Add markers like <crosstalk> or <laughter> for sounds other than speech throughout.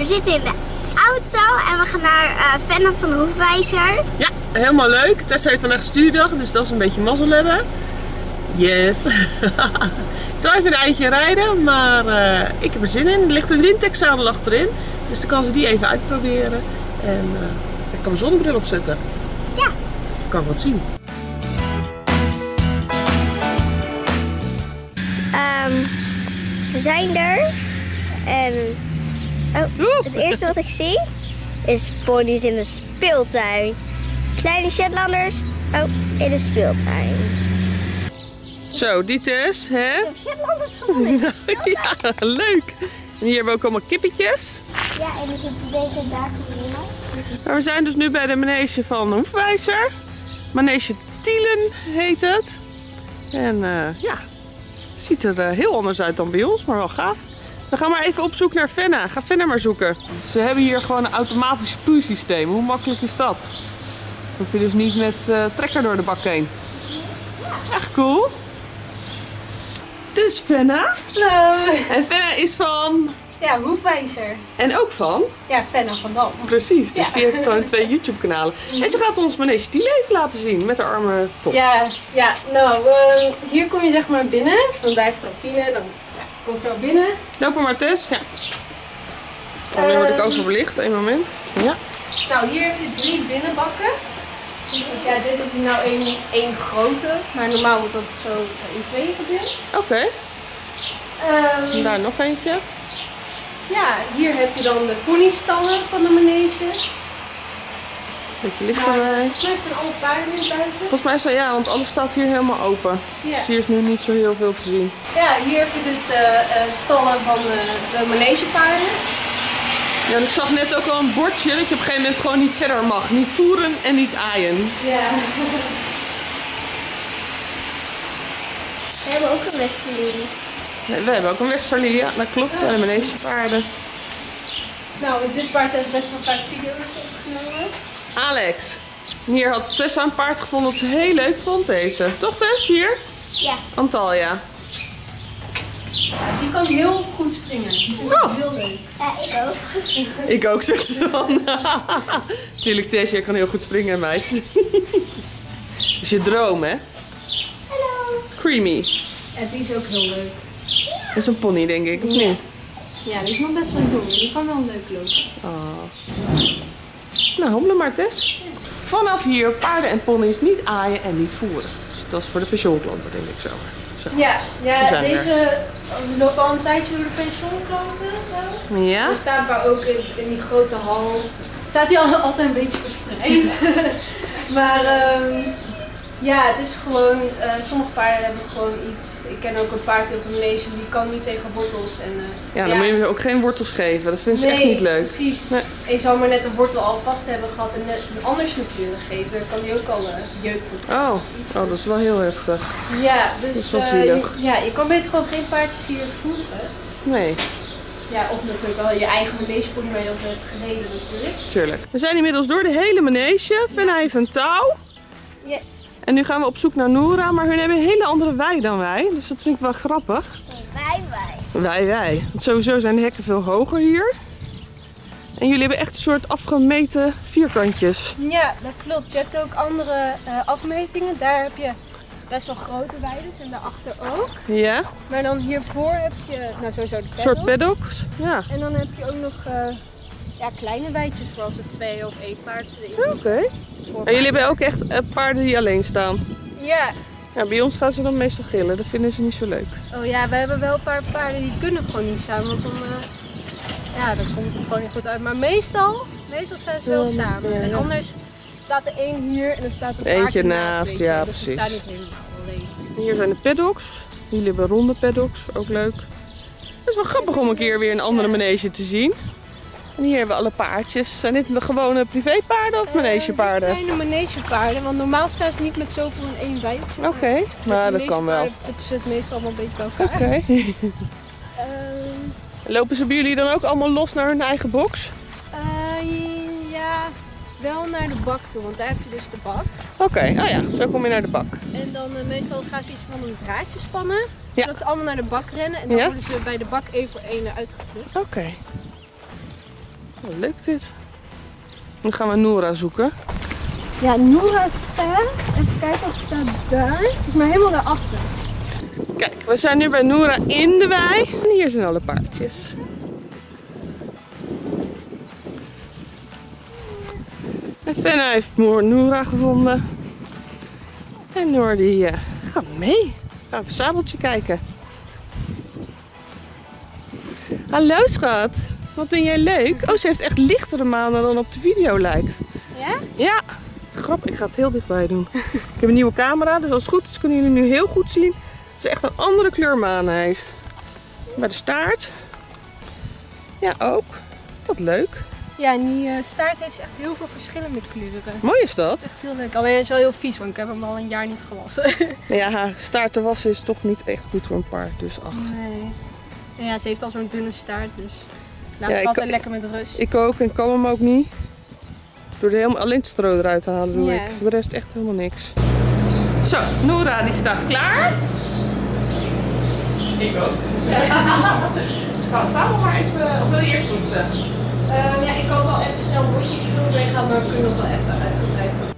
We zitten in de auto en we gaan naar uh, van de Hoefwijzer. Ja, helemaal leuk. Tess heeft vandaag studiedag, dus dat is een beetje mazzel hebben. Yes. <laughs> Zal even een eindje rijden, maar uh, ik heb er zin in. Er ligt een windexadel achterin, dus dan kan ze die even uitproberen. En uh, ik kan mijn zonnebril opzetten. Ja. Dan kan ik wat zien. Um, we zijn er. En oh, het eerste wat ik zie is ponies in de speeltuin. Kleine Shetlanders oh, in de speeltuin. Zo, die Tess, hè? Ik heb Shetlanders gevonden. <laughs> ja, leuk. En hier hebben we ook allemaal kippetjes. Ja, en ik heb bewegen daar te nemen. Maar we zijn dus nu bij de manege van Hoefwijzer. Manege Tielen heet het. En uh, ja, ziet er uh, heel anders uit dan bij ons, maar wel gaaf. We gaan maar even op zoek naar Fenna. Ga Fenna maar zoeken. Ze hebben hier gewoon een automatisch spuursysteem. Hoe makkelijk is dat? Dan hoef je dus niet met uh, trekker door de bak heen. Echt cool. Dit is Fenna. Hallo. En Fenna is van... Ja, Hoefwijzer. En ook van? Ja, Fenna van Dam. Precies, dus Ja. die heeft gewoon twee <laughs> YouTube kanalen. En ze gaat ons manege die leven laten zien met haar arme top. Ja, ja nou, eh, hier kom je zeg maar binnen. Want daar is de kantine. Dan komt zo binnen. Loop maar Tess. Ja. Oh, nu word ik Ehm. overbelicht, één moment. Ja. Nou, hier heb je drie binnenbakken. Ja, dit is nou één, één grote. Maar normaal wordt dat zo in tweeën gedeeld. Oké, Ehm, daar nog eentje. ja, hier heb je dan de ponystallen van de manege. Beetje licht Maar eh, erbij. volgens mij zijn alle paarden nu buiten. Volgens mij dat ja, want alles staat hier helemaal open. Ja. Dus hier is nu niet zo heel veel te zien. Ja, hier heb je dus de eh, stallen van de, de manegepaarden. Ja, en ik zag net ook al een bordje dat je op een gegeven moment gewoon niet verder mag. Niet voeren en niet aaien. Ja. <laughs> We hebben ook een Westerling. Nee, we hebben ook een Westerly, ja, dat klopt. Bij de manegepaarden. Nou, met dit paard heeft best wel vaak video's opgenomen. Alex. Hier had Tessa een paard gevonden dat ze heel leuk vond, deze. Toch Tess, hier? Ja. Antalya. Die kan heel goed springen. Is Oh. heel leuk. Ja, ik ook. Ik ook, zegt ze dan. <laughs> Tuurlijk, Tess, jij kan heel goed springen, meid. Dat <laughs> is je droom, hè? Hallo. Creamy. En die is ook heel leuk. Dat is een pony, denk ik, of niet? Ja, die is nog best wel jong. Die kan wel leuk lopen. Oh. Nou, hommelen maar, Tess. Vanaf hier paarden en ponies niet aaien en niet voeren. Dus dat is voor de pensioenklanten, denk ik zo. zo. Ja, ja deze we lopen al een tijdje door de pensioenklanten. Zo. Ja? We staan maar ook in, in die grote hal. Staat hij al, altijd een beetje verspreid. <laughs> maar ehm, ja, het is gewoon, eh, sommige paarden hebben gewoon iets. Ik ken ook een paard de manege, die kan niet tegen wortels. En, eh, Ja, dan moet je ook geen wortels geven. Dat vinden ze echt niet leuk. precies. Nee. En je zou maar net een wortel al vast hebben gehad en net een ander snoepje willen geven. Dan kan die ook al uh, jeuk Oh. oh, dat is wel heel heftig. Ja, Dat dus is eh, je, ja, je kan beter gewoon geen paardjes hier voeren. Nee, Ja, of natuurlijk wel je eigen manegepony waar je op hebt gereden natuurlijk. tuurlijk. We zijn inmiddels door de hele manege. Fenna heeft een touw. Yes. En nu gaan we op zoek naar Noora, maar hun hebben een hele andere wei dan wij. Dus dat vind ik wel grappig. Wij, wij. Wij, wij. Want sowieso zijn de hekken veel hoger hier. En jullie hebben echt een soort afgemeten vierkantjes. Ja, dat klopt. Je hebt ook andere eh, afmetingen. Daar heb je best wel grote weiden en daarachter ook. Ja, Maar dan hiervoor heb je, nou sowieso de een paddock. soort paddocks. Ja. En dan heb je ook nog eh, ja, kleine weidjes voor als er twee of één paard erin Oké. En jullie hebben ook echt eh, paarden die alleen staan. Ja. Ja, bij ons gaan ze dan meestal gillen. Dat vinden ze niet zo leuk. Oh ja, we hebben wel een paar paarden die kunnen gewoon niet samen. Want dan, eh, ja, dan komt het gewoon niet goed uit. Maar meestal, meestal zijn ze wel Ja, samen. ja, En anders staat er één hier en er staat een Eentje naast, je ja, wel. Dus ze precies. staan niet helemaal alleen. Hier zijn de paddocks. Jullie hebben ronde paddocks, ook leuk. Het is wel grappig om een keer weer een andere manege te zien. En hier hebben we alle paardjes. Zijn dit de gewone privépaarden of manegepaarden? Eh, dit zijn de manegepaarden, want normaal staan ze niet met zoveel in één wijk. Oké, maar dat kan wel. Ze het meestal allemaal een beetje bij elkaar. Oké. Ehm, Lopen ze bij jullie dan ook allemaal los naar hun eigen box? eh, ja, wel naar de bak toe, want daar heb je dus de bak. Oké, oh ja, zo kom je naar de bak. En dan eh, meestal gaan ze iets van een draadje spannen. Ja. Dat ze allemaal naar de bak rennen en dan Ja. worden ze bij de bak één voor één uitgevlucht. Oké. Wat leuk dit. Nu gaan we Noora zoeken. Ja, Noora staat. Even kijken of ze staat daar. Het is maar helemaal daarachter. Kijk, we zijn nu bij Noora in de wei. En hier zijn alle paardjes. En Fenna heeft Moor Noora gevonden. En Noor die eh, gaat mee. Gaan we even sabeltje kijken. Hallo schat. Wat vind jij leuk? Oh, ze heeft echt lichtere manen dan op de video lijkt. Ja? Ja, grappig. Ik ga het heel dichtbij doen. Ik heb een nieuwe camera, dus als het goed is kunnen jullie nu heel goed zien dat ze echt een andere kleur manen heeft. Bij de staart. Ja, ook. Wat leuk. Ja, en die eh, staart heeft echt heel veel verschillende kleuren. Mooi is dat. Echt heel leuk. Alleen is wel heel vies, want ik heb hem al een jaar niet gewassen. <laughs> Nou ja, haar staart te wassen is toch niet echt goed voor een paard. Dus ach. Nee. En ja, ze heeft al zo'n dunne staart, dus laat Ja, het ik- altijd lekker met rust. Ik ook en kan hem ook niet. Door er helemaal alleen het stro eruit te halen doe Ja. ik. Voor de rest echt helemaal niks. Zo, Noora die staat klaar. Ik ook. <laughs> Gaan we samen maar even, of wil je eerst poetsen? Ehm, ja, ik kan wel even snel een bosje vullen weggaan, maar we kunnen nog wel even uitgebreid gaan.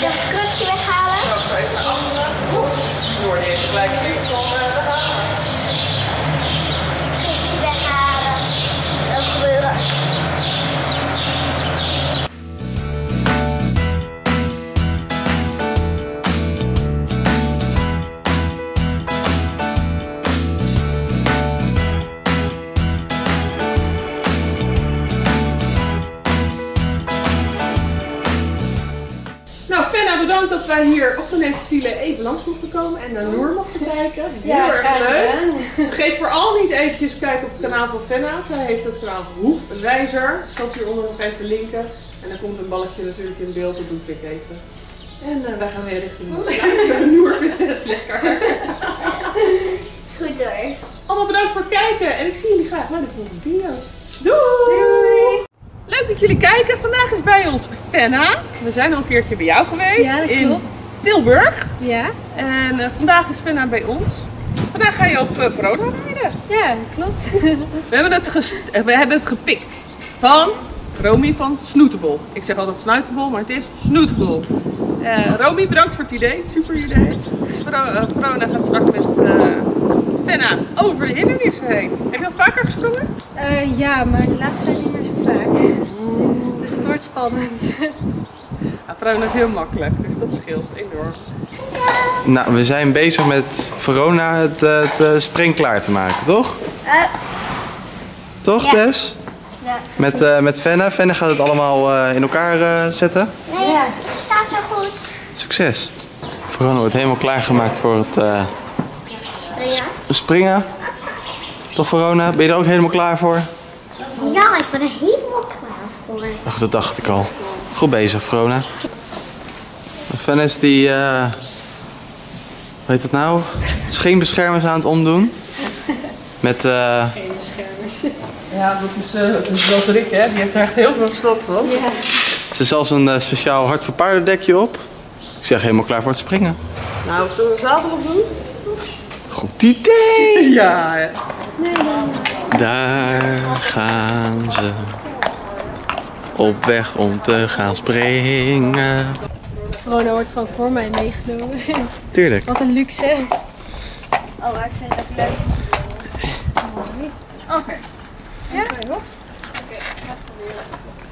Zal ik even het krukje weghalen? Zo, ik ga even naar achteren. Oeh, Noor die heeft gelijk zoiets langs mochten komen en naar Noor mochten kijken. Heel erg leuk. Vergeet vooral niet eventjes kijken op het kanaal van Fenna. Zij heeft het kanaal Hoefwijzer. Ik zal het hieronder nog even linken. En dan komt een balkje natuurlijk in beeld, dat doet Rick even. En eh, wij gaan weer richting de. Zo, Noor vindt Tess lekker. Is goed hoor. Allemaal bedankt voor het kijken en ik zie jullie graag bij de volgende video. Doei! Leuk dat jullie kijken. Vandaag is bij ons Fenna. We zijn al een keertje bij jou geweest Ja, dat in klopt. Tilburg. Ja? En eh, vandaag is Fenna bij ons. Vandaag ga je op uh, Verona rijden. Ja, klopt. <laughs> We hebben het, eh, we hebben het gepikt van Romy van Snootable. Ik zeg altijd Snuitable, maar het is. Eh Romy, bedankt voor het idee. Super idee. Dus Vero- Verona gaat straks met Fenna over de hindernissen heen. Heb je al vaker gesprongen? Ja, maar de laatste tijd niet meer zo vaak. Dus het wordt spannend. <laughs> Ja, Verona is heel makkelijk, dus dat scheelt enorm. Nou, we zijn bezig met Verona het, eh, het eh, spring klaar te maken, toch? Eh, Toch, Ja. Tess? ja. Met, eh met Fenne. Fenne gaat het allemaal eh, in elkaar eh, zetten. Nee, het staat zo goed. Succes. Verona wordt helemaal klaargemaakt voor het eh, Springen. springen. Toch, Verona? Ben je er ook helemaal klaar voor? Ja, ik ben er helemaal klaar voor. Ach, dat dacht ik al. Goed bezig, Verona. Fennis die, eh hoe heet het nou? Scheenbeschermers aan het omdoen. Met, eh, Geen beschermers. Ja, dat is, eh dat is wel Rick, hè? Die heeft er echt heel veel verstand van. Ja. ze heeft zelfs een eh, speciaal hart voor paardendekje op. Ik zeg helemaal klaar voor het springen. Nou, zullen we een zadel op doen? Goed idee! <laughs> Ja, ja. Daar gaan ze. Op weg om te gaan springen. Corona wordt gewoon voor mij meegenomen. Tuurlijk. Wat een luxe. Oh, maar ik vind het ook leuk. Oké. Ja?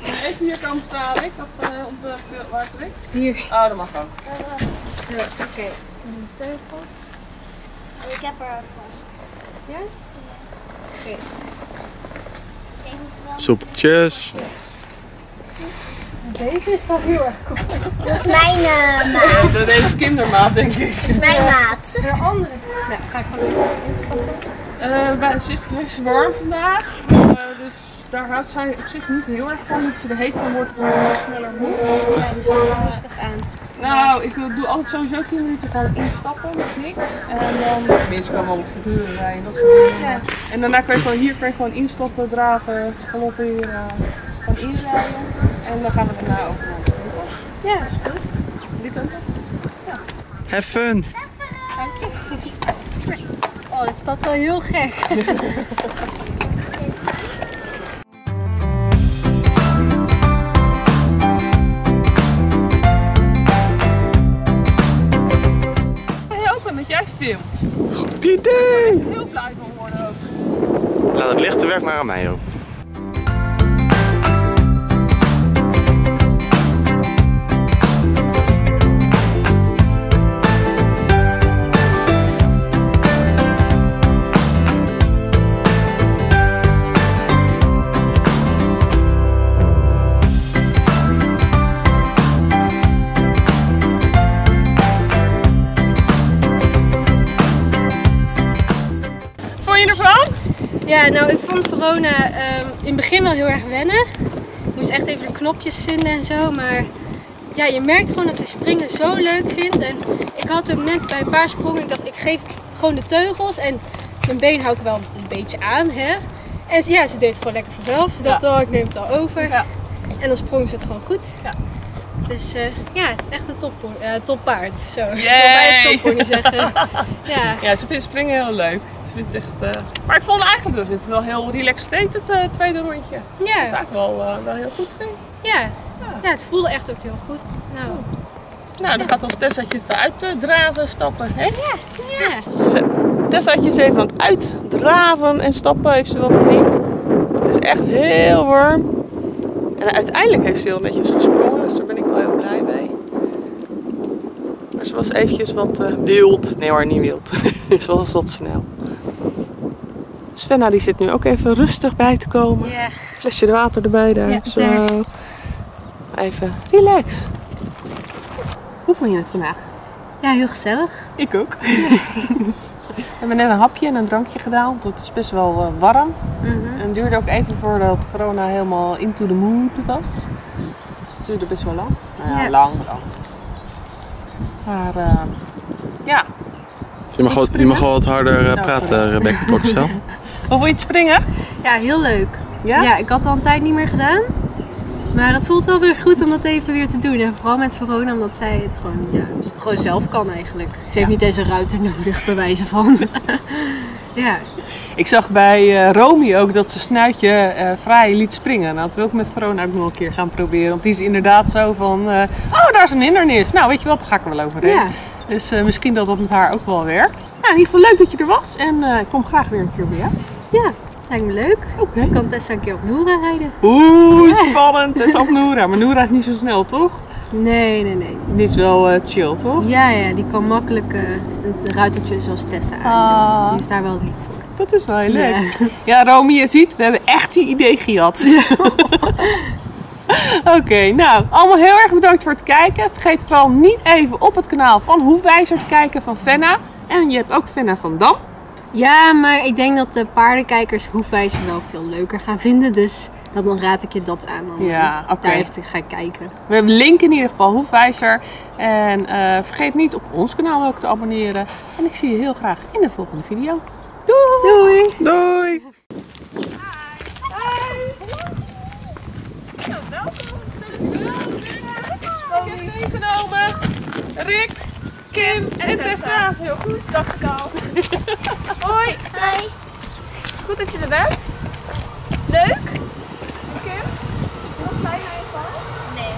Even even hier komen staan, Rick? Of uh, op de, Rick? Hier. Oh, dat mag ook. Zo, oké. De teugels. Ik heb er vast. Ja? Oké. Soepeltjes. Deze is wel heel erg cool. Dat is mijn eh, maat. Dat is kindermaat, denk ik. Dat is mijn maat. De andere. Nou, ga ik gewoon even instappen. Uh, bij, het, is, het is warm vandaag, uh, dus daar houdt zij op zich niet heel erg van. Dat ze er heet van wordt, wordt ze sneller moe. Ja, dus rustig aan. Nou, ik doe altijd sowieso 10 minuten gewoon instappen met niks. En dan, tenminste, kan wel op verduren rijden, dat soort dingen. Ja. En daarna kan je gewoon, hier kan je gewoon instappen, draven, galopperen, gewoon inrijden. En dan gaan we daarna ook naar de winkel. Ja, is goed. Die kant op. Ja. Have fun! Dank je. Oh, dit staat wel heel gek. jij filmt. Goed idee! Ik ben heel blij van worden ook. Laat het lichte werk maar aan mij ook. Nou ik vond Verona um, in het begin wel heel erg wennen. Ik moest echt even de knopjes vinden en zo. Maar ja, je merkt gewoon dat zij springen zo leuk vindt. En ik had hem net bij een paar sprongen, ik dacht ik geef gewoon de teugels. En mijn been hou ik wel een beetje aan. Hè? En ja, ze deed het gewoon lekker vanzelf. Ze dacht, ja. oh ik neem het al over. Ja. En dan sprong ze het gewoon goed. Ja. Dus uh, ja, het is echt een top, uh, toppaard. Zo. Ik wil <laughs> bij het toppoornie zeggen. <laughs> ja. ja, ze vindt springen heel leuk. Echt, uh... Maar ik vond eigenlijk dat dit wel heel relaxed deed, het uh, tweede rondje. Ja. Is eigenlijk wel, wel heel goed ging. Ja. ja. Ja. het voelde echt ook heel goed. Nou, nou dan gaat ons Tessaatje even uitdraven, stappen, hè? Ja. ja. Zo. Tessaatje is even aan het uitdraven en stappen, heeft ze wel verdiend. Het is echt heel warm. En uiteindelijk heeft ze heel netjes gesprongen, dus daar ben ik wel heel blij mee. Maar ze was eventjes wat uh, wild. Nee hoor, niet wild. <laughs> ze was wat snel. Svenna die zit nu ook even rustig bij te komen. Yeah. Flesje water erbij daar. Zo. Even relax. Hoe vond je het vandaag? Ja, heel gezellig. Ik ook. <laughs> We hebben net een hapje en een drankje gedaan, want het is best wel uh, warm. Mhm. En het duurde ook even voordat Verona helemaal into the mood was. Dus het duurde best wel lang. Nou ja, Ja. lang, lang. Maar uh, ja, Je mag, wel, je mag wel wat harder uh, Nou, praten, Rebecca Blokcel. <laughs> hoe vond je het springen? Ja, heel leuk. Ja? Ja, ik had al een tijd niet meer gedaan. Maar het voelt wel weer goed om dat even weer te doen. En vooral met Verona, omdat zij het gewoon, ja, gewoon zelf kan eigenlijk. Ze heeft niet eens een ruiter nodig, bij wijze van. <laughs> ja, Ik zag bij eh Romy ook dat ze snuitje eh, vrij liet springen. Nou, dat wil ik met Verona ook nog een keer gaan proberen. Want die is inderdaad zo van, eh, oh daar is een hindernis. Nou weet je wat, daar ga ik er wel overheen. Ja. Dus misschien dat dat met haar ook wel werkt. Nou, in ieder geval leuk dat je er was. En ik kom graag weer een keer bij jou. Ja, lijkt me leuk. Oké. Ik kan Tessa een keer op Noora rijden. Oeh, <laughs> spannend. Is op Noora. Maar Noora is niet zo snel, toch? Nee, nee, nee. Die is wel eh, chill, toch? Ja, ja, die kan makkelijk eh, een ruitertje zoals Tessa aan. Ah. Die is daar wel lief voor. Dat is wel heel leuk. Ja. Ja, Romy, je ziet, we hebben echt die idee gehad. <laughs> Oké, nou, allemaal heel erg bedankt voor het kijken. Vergeet vooral niet even op het kanaal van Hoefwijzer te kijken van Fenna. En je hebt ook Fenna van Dam. Ja, maar ik denk dat de paardenkijkers hoefwijzer wel veel leuker gaan vinden. Dus dat, dan raad ik je dat aan om Ja, oké. daar even te gaan kijken. We hebben een link in ieder geval, Hoefwijzer. En eh, vergeet niet op ons kanaal ook te abonneren. En ik zie je heel graag in de volgende video. Doei! Doei! Doei! Ik heb meegenomen Rick, Kim en Tessa. Heel goed, dacht ik al. Hoi, Hoi. goed dat je er bent. Leuk. Kim, nog bij mij van? Nee.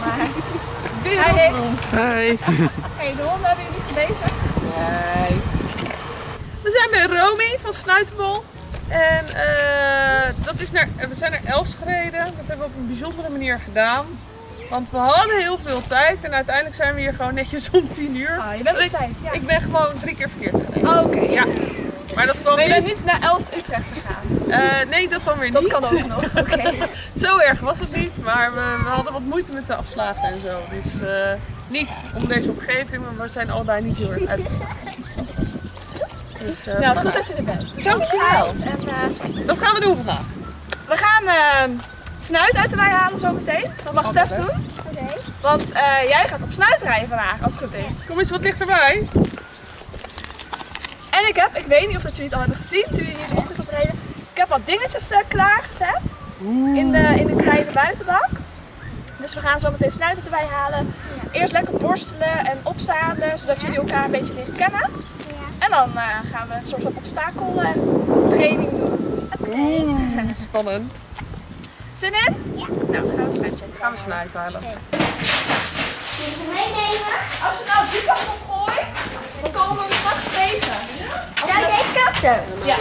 Maar, <laughs> Wereldberoemd. Hey! <laughs> hey, de honden hebben jullie gebeten. Nee. We zijn bij Romy van Snuitenbol. En eh, dat is naar, we zijn naar Elst gereden. Dat hebben we op een bijzondere manier gedaan. Want we hadden heel veel tijd en uiteindelijk zijn we hier gewoon netjes om 10 uur. Ah, je bent op tijd, ja. ik ben gewoon drie keer verkeerd gereden. Oh, Oké. Ja, maar dat kwam Maar je bent niet. naar Elst-Utrecht gegaan? Eh, nee, dat dan weer Dat niet. kan ook nog. <laughs> Oké. Zo erg was het niet, maar we, we hadden wat moeite met de afslagen en zo. Dus eh, niet om deze omgeving, maar we zijn allebei niet heel erg uitgegaan. Dus dat eh, Nou, goed dat je er bent. Dankjewel. En, eh, dat gaan we doen vandaag. we gaan eh, snuit uit de wei halen zometeen. Dat mag Tess doen. Oké. Want eh, jij gaat op snuit rijden vandaag, als het goed is. Kom eens wat dichterbij. En ik heb, ik weet niet of dat jullie het al hebben gezien toen jullie hier rond hebben gereden. Ik heb wat dingetjes eh, klaargezet in de, in de kleine buitenbak. Dus we gaan zo meteen snuiten erbij halen. Eerst lekker borstelen en opzadelen, zodat jullie elkaar een beetje leren kennen. En dan eh, gaan we een soort van obstakeltraining doen. Oeh, spannend. Zin in? Ja. Nou, gaan we snuitje Gaan we snuit halen. Wil je meenemen? Als je nou die kant op gooit, dan komen we straks tegen. Zou deze kant zo? Ja.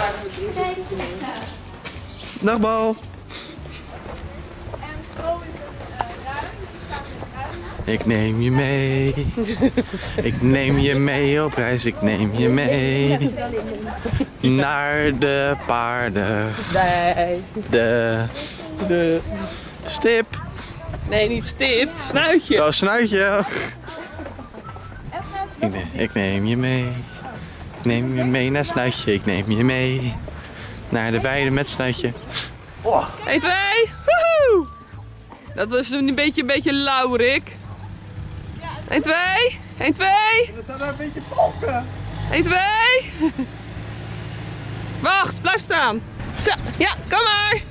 Dag Bal. En stro is een uh, ruim, dus het. Ik neem je mee. Ik neem je mee op reis. Ik neem je mee. Naar de paarden. Nee. De De... stip. Nee, niet stip. Snuitje. Oh, snuitje. Ik neem, ik neem je mee. Ik neem je mee naar snuitje. Ik neem je mee. Naar de weide met snuitje. 1, 2. Woehoe! Dat was een beetje, een beetje lauw, Rick. 1, 2. 1, 2. Dat staat daar een beetje pokken. 1, 2. Wacht, blijf staan. Zo, ja, kom maar.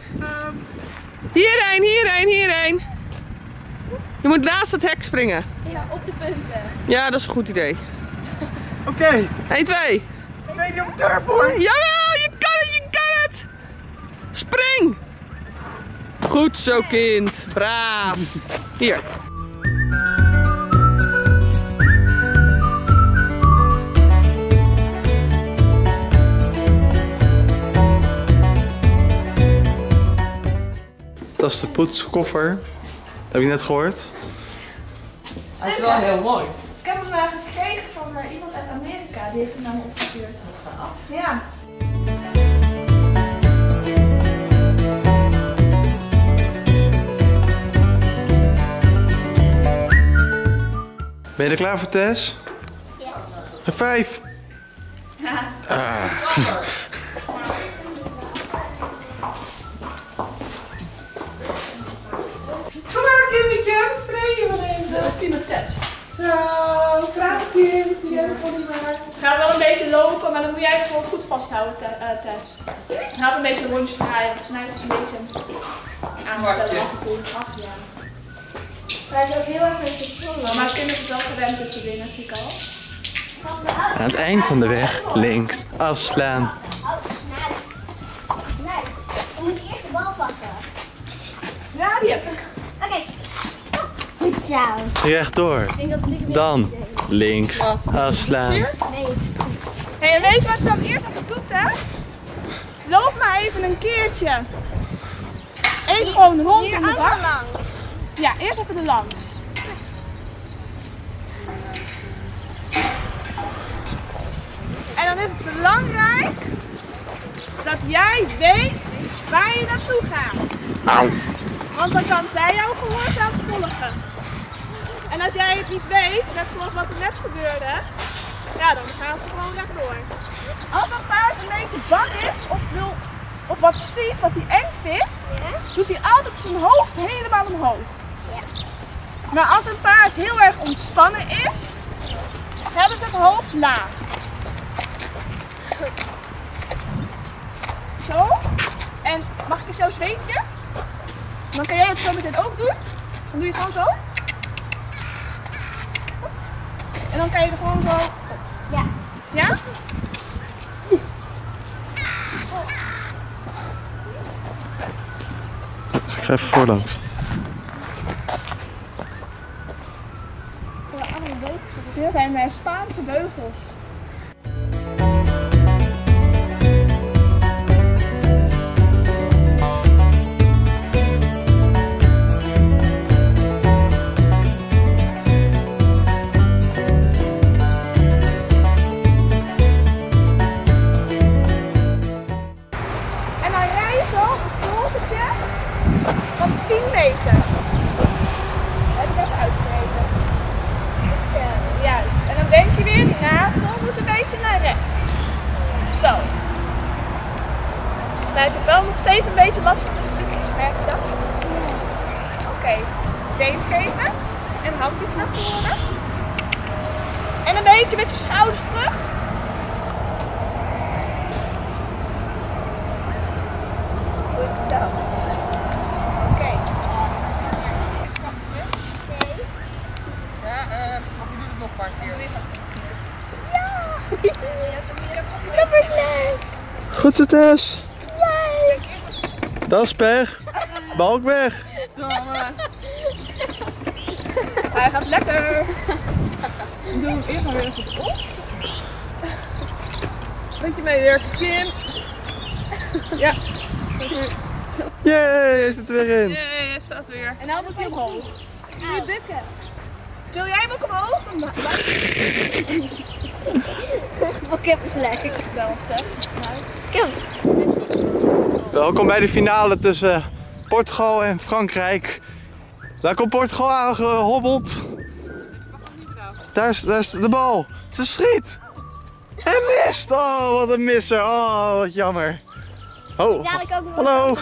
Hierheen, hierheen, hierheen. Je moet naast het hek springen. Ja, op de punten. Ja, dat is een goed idee. Oké. 1, 2. Ik weet niet of ik durf hoor. Jawel, je kan het, je kan het. Spring. Goed zo, kind. Braaf. Hier. Dat is de poetskoffer. Dat heb je net gehoord. Hij is wel heel mooi. Ik heb hem uh, gekregen van uh, iemand uit Amerika. Die heeft hem naar me opgestuurd. Ja. Ben je er klaar voor, Tess? Ja. Vijf. Kom moet jij het gewoon goed vasthouden, te, eh, Tess. Ze gaat een beetje rondjes draaien, want snuit is een beetje aanstellen af en toe. Ach ja. Hij is ook heel erg met je. Maar kinderen zijn wel gewend dit soort dingen, zie ik al. Aan het eind van de weg links afslaan. We moeten eerst de bal pakken. Ja, die heb ik. Oké. Goed zo. Rechtdoor. Ik denk dat het niet Dan links afslaan. Nee, Hé, en weet je wat ze dan eerst even doet, Tess? Loop maar even een keertje. Even gewoon rond hier in de bak. langs. Ja, eerst even er langs. En dan is het belangrijk dat jij weet waar je naartoe gaat. Want dan kan zij jou gehoorzaam volgen. En als jij het niet weet, net zoals wat er net gebeurde, ja, dan gaan ze gewoon rechtdoor. Als een paard een beetje bang is of, wil, of wat ziet wat hij eng vindt, doet hij altijd zijn hoofd helemaal omhoog. Maar als een paard heel erg ontspannen is, hebben ze het hoofd laag. Zo. En mag ik eens jouw zweepje? Dan kan jij het zo meteen ook doen. Dan doe je het gewoon zo. En dan kan je er gewoon zo. Ja. Ik ga even voorlangs. Dit zijn mijn Spaanse beugels. Tess. Dat is pech. Balk weg. Hij gaat lekker. Doe hem eerst maar weer even op. Beetje meewerken, Kim. Ja. Jee, hij zit er weer in. Nee, hij staat weer. En nou moet hij omhoog. Moet je bukken. Wil jij hem ook omhoog? Ik heb het eens test. Kom. Welkom bij de finale tussen Portugal en Frankrijk. Daar komt Portugal aangehobbeld. Daar is, daar is de bal. Ze schiet. En mist. Oh, wat een misser. Oh, wat jammer. Oh, Dadelijk ook nog Hallo.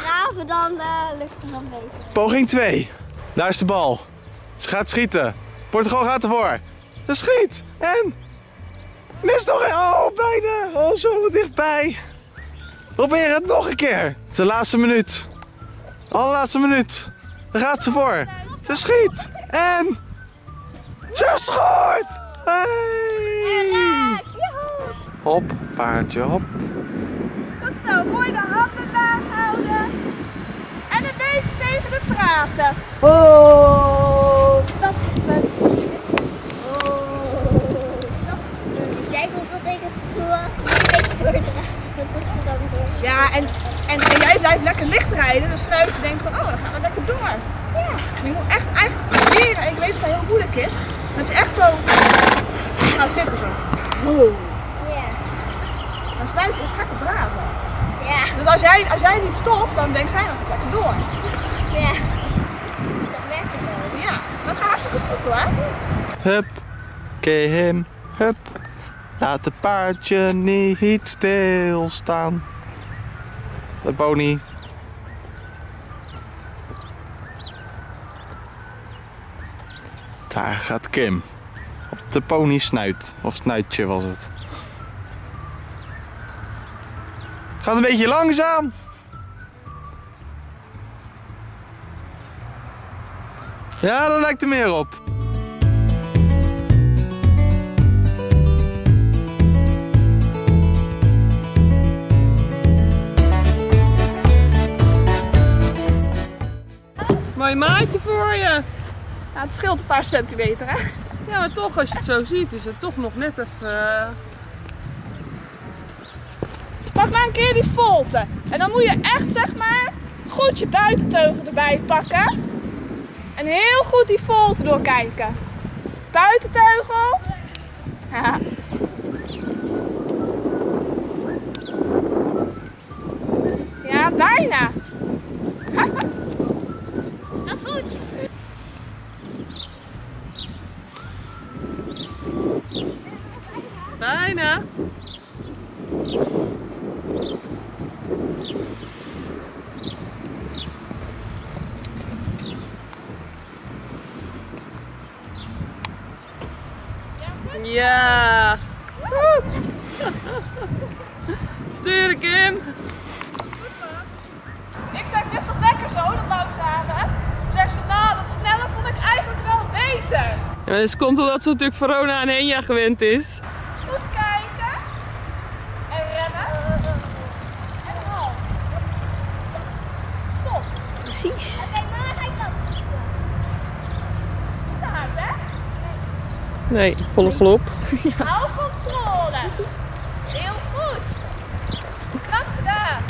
dan eh, lukt het nog beter. poging 2. Daar is de bal. Ze gaat schieten. Portugal gaat ervoor. Ze schiet. En... Mist nog een. Oh, bijna. Oh, zo dichtbij. Probeer het nog een keer. Het is de laatste minuut. Allerlaatste minuut. Daar gaat ze voor. Ze schiet. En... Ze scoort. Hey. Hop, paardje, hop. Goed zo, mooi de handen laag houden. En een beetje tegen de praten. Oh, stappen. Ik denk wel dat ik het om een beetje door de raven dat ze dan door. Ja, en, en, en jij blijft lekker licht rijden, dus snuit je denkt van, oh, dan gaan we lekker door. Ja. Je moet echt eigenlijk proberen, en ik weet dat het heel moeilijk is, dat je echt zo gaat zitten zo. Ja. Dan sluit je dus gek op draven. Ja. Dus als jij, als jij niet stopt, dan denkt zij nog lekker door. Ja. Dat werkt wel. Ja, dat gaat hartstikke goed hoor. Hup, ke hem, hup. Laat het paardje niet stilstaan. De pony. Daar gaat Kim. Op de pony snuit. Of snuitje was het. Gaat een beetje langzaam. Ja, dat lijkt er meer op. Mooi maatje voor je. Ja, het scheelt een paar centimeter hè. Ja, maar toch, als je het zo ziet, is het toch nog net even... eh, Pak maar een keer die volte. En dan moet je echt zeg maar goed je buitenteugel erbij pakken. En heel goed die volte doorkijken. Buitenteugel. Ja. Ja, bijna. <laughs> Goed. Bijna. Ja. Woe. <laughs> Sturen Kim. Beter. Ja, maar dus komt omdat ze natuurlijk Verona en Henja gewend is. Goed kijken. En rennen. En een half. Top. Precies. Oké, maar ga ik dat Niet hard, hè? Nee, volle glop. <laughs> Hou controle. Heel goed. Knap gedaan.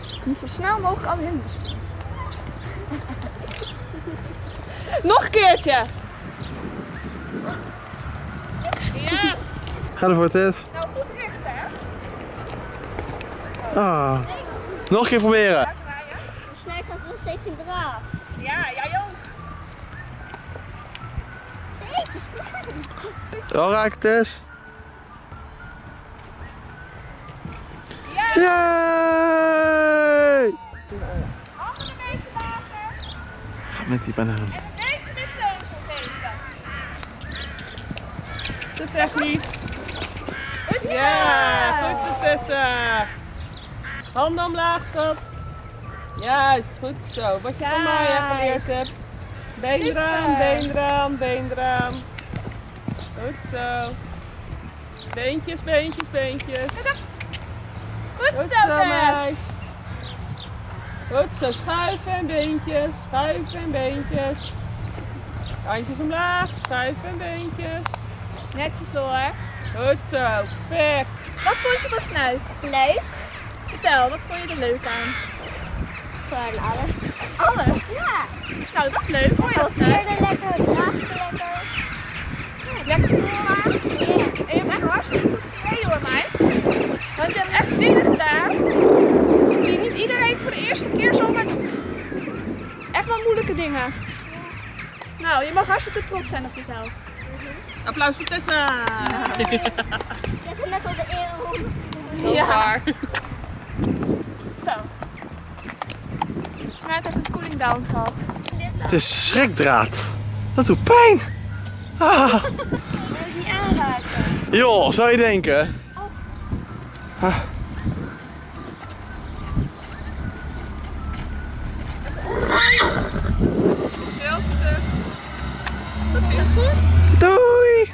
Je moet zo snel mogelijk alle hinders. Nog een keertje. Ja. Ga ervoor, Tess. Nou, goed richten, hè. Ah. Nog een keer proberen. Volgens mij gaat nog steeds in braaf. Ja, ja joh. Jeetje, snel. Wel raak, Tess. Ja! Yay! een beetje later. Ga met die banaan. Handen omlaag, schat. Juist, goed zo. Wat je van Maya geleerd hebt. Been Super. eraan, been eraan, been eraan. Goed zo. Beentjes, beentjes, beentjes. Goed Goed zo, meis. Goed zo, schuiven en beentjes. Schuiven en beentjes. Handjes omlaag, schuiven en beentjes. Netjes hoor. Goed zo, perfect. Wat vond je van snuit? Leuk. Vertel, wat vond je er leuk aan? Gewoon alles. Alles? Ja. Nou, dat is leuk. Hoor je dat? Papieren lekker, draagje lekker. Lekker vooraan. En je hebt echt hartstikke goed gereden hoor. Want je hebt echt dingen gedaan die niet iedereen voor de eerste keer zomaar doet. Echt wel moeilijke dingen. Nou, je mag hartstikke trots zijn op jezelf. Applaus voor Tessa. Dit is net als de eeuw. Ja. Waar. Zo. Snuit heeft een cooling down gehad. Het is schrikdraad. Dat doet pijn. Ah. <laughs> Wil ik niet aanraken? Joh, zou je denken? Ah. Heel goed. Doei!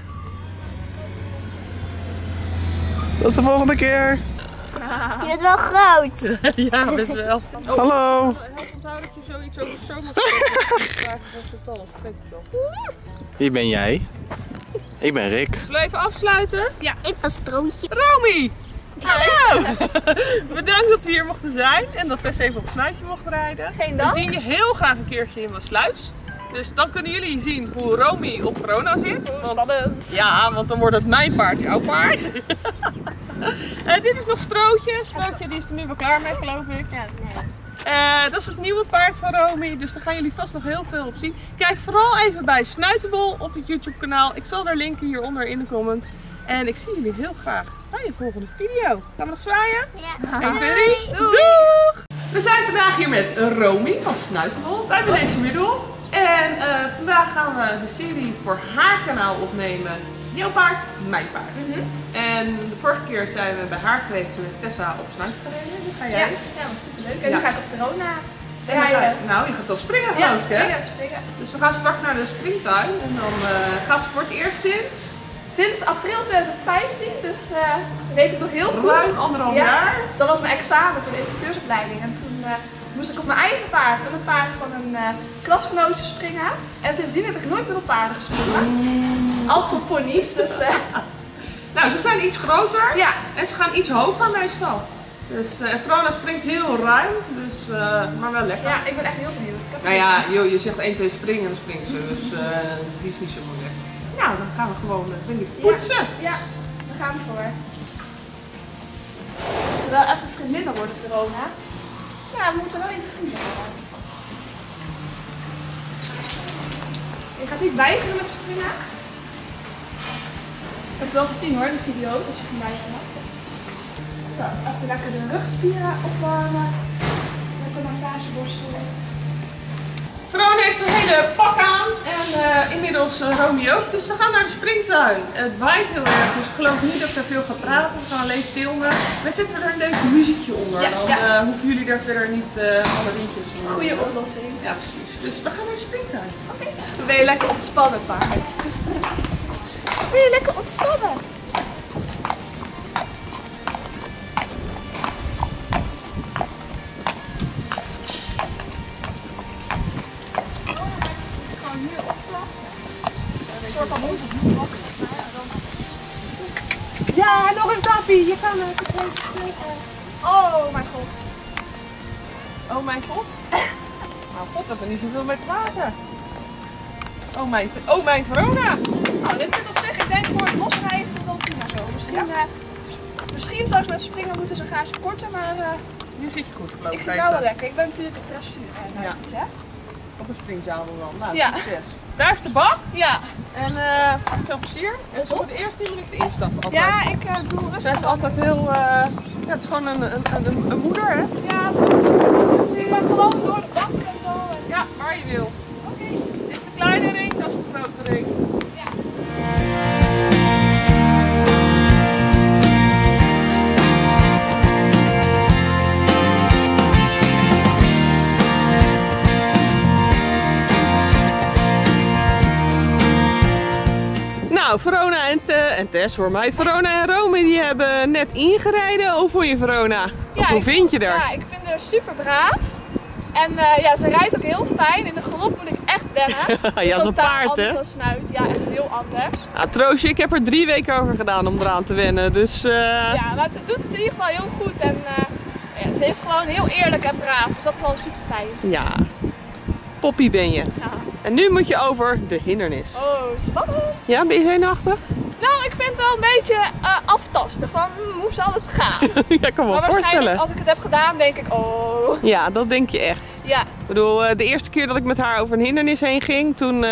Tot de volgende keer. <laughs> Je bent wel groot. <laughs> Ja, best wel. Oh, Hallo. help onthouden dat je zoiets over zo moet vragen van dat weet ik wel. Wie ben jij? Ik ben Rick. Zullen we even afsluiten? Ik was Strootje. Romy! Hallo! <laughs> Bedankt dat we hier mochten zijn en dat Tess even op snuitje mocht rijden. Geen We dank. zien je heel graag een keertje in Maasluis. Dus dan kunnen jullie zien hoe Romy op Verona zit. Want- Spannend. Ja, want dan wordt het mijn paard, jouw paard. <laughs> Eh, dit is nog Strootje. Strootje die is er nu wel klaar mee, geloof ik. Ja, nee. Eh, dat is het nieuwe paard van Romy, dus daar gaan jullie vast nog heel veel op zien. Kijk vooral even bij Snuitenbol op het YouTube kanaal. Ik zal daar linken hieronder in de comments. En ik zie jullie heel graag bij een volgende video. Gaan we nog zwaaien? Ja. Ferry, doeg! We zijn vandaag hier met Romy van Snuitenbol bij Meneesje Middel. En eh, vandaag gaan we de serie voor haar kanaal opnemen. Jouw paard, mijn paard. En de vorige keer zijn we bij haar geweest toen heeft Tessa op snuit gereden. Nu ga jij. Ja, ja dat is superleuk. En Ja. nu ga ik op corona rijden. nou, je gaat zelf springen Ja, geloof ik, hè? springen, springen. Dus we gaan straks naar de springtuin. En dan eh, gaat ze voor het eerst sinds Sinds april 2015, dus eh weet ik nog heel goed. ruim anderhalf Ja. jaar. Dat was mijn examen voor de instructeursopleiding. En toen moest ik op mijn eigen paard en een paard van een eh, klasgenootje springen. En sindsdien heb ik nooit meer op paarden gesprongen. Altijd op ponies, dus eh, <laughs> Nou, ze zijn iets groter. ja. En ze gaan iets hoger meestal. Dus, eh, en Verona springt heel ruim, dus, eh, maar wel lekker. ja, ik ben echt heel benieuwd. Ik heb Nou ja, joh, je zegt 1, 2 springen en dan springt ze. Dus eh, die is niet zo moeilijk. Nou, dan gaan we gewoon uh, denk ik, poetsen. Ja, daar gaan we voor. Wel even vriendinnen worden, corona. Ja, we moeten wel even vrienden worden. Je gaat niet weigeren met springen. Ik heb het wel gezien hoor, de video's, als je gaat weigeren. Zo, even lekker de rugspieren opwarmen. Met de massageborstel. Heeft een hele pak aan en eh, inmiddels uh, Romy ook. Dus we gaan naar de springtuin. Het waait heel erg, dus ik geloof niet dat ik daar veel ga praten. We gaan alleen filmen. We zetten er een leuk muziekje onder. Ja, dan ja. eh, hoeven jullie daar verder niet alle liedjes in. Goede oplossing. Ja, precies. Dus we gaan naar de springtuin. Dan ben je lekker ontspannen, paard. Dan ben je lekker ontspannen. Stapje. Je kan het even Oh mijn god. Oh mijn god. Nou god, dat er niet zoveel met water. Oh mijn, oh mijn Verona. Nou, dit vind ik op zich, ik denk voor het losrijden is het wel prima zo. Misschien, eh, misschien zou ik met springen moeten ze een gaatje korter, maar eh, Nu zit je goed, geloof ik ik. zit nou wel lekker. Ik ben natuurlijk het dressuur. eh, Ja. hè? Op een springzadel dan. Nou, Ja. succes. Daar is de bak. Ja, En eh veel plezier. En ze voor de eerste 10 minuten instappen altijd. ja ik eh, doe Zij rustig. is altijd heel... eh, ja, het is gewoon een, een, een, een moeder, hè? Ja, zo. Ik ga gewoon door de bank en zo. En... Ja, waar je wil. Oké. Dit is de kleine ring, dat is de grote ring. Nou, Verona en, Te- en Tess voor mij. Verona en Rome die hebben net ingereden. Hoe vond je Verona? Of hoe vind je er? Ja, ik vind haar super braaf. En eh, ja, ze rijdt ook heel fijn. In de galop moet ik echt wennen. <laughs> Ja, als een paard, anders hè? dan snuit. Ja, echt heel anders. Nou, Troosje, ik heb er drie weken over gedaan om eraan te wennen. Dus eh, Ja, maar ze doet het in ieder geval heel goed. En ja, ze is gewoon heel eerlijk en braaf. Dus dat is al super fijn. ja, poppie ben je. Ja. En nu moet je over de hindernis. Oh, spannend. Ja, ben je zenuwachtig? Nou, ik vind het wel een beetje eh, aftasten van hmm, hoe zal het gaan. <laughs> ja, ik kan me wel maar waarschijnlijk voorstellen. als ik het heb gedaan, denk ik, oh. Ja, dat denk je echt. Ja, Ik bedoel, eh, de eerste keer dat ik met haar over een hindernis heen ging, toen eh,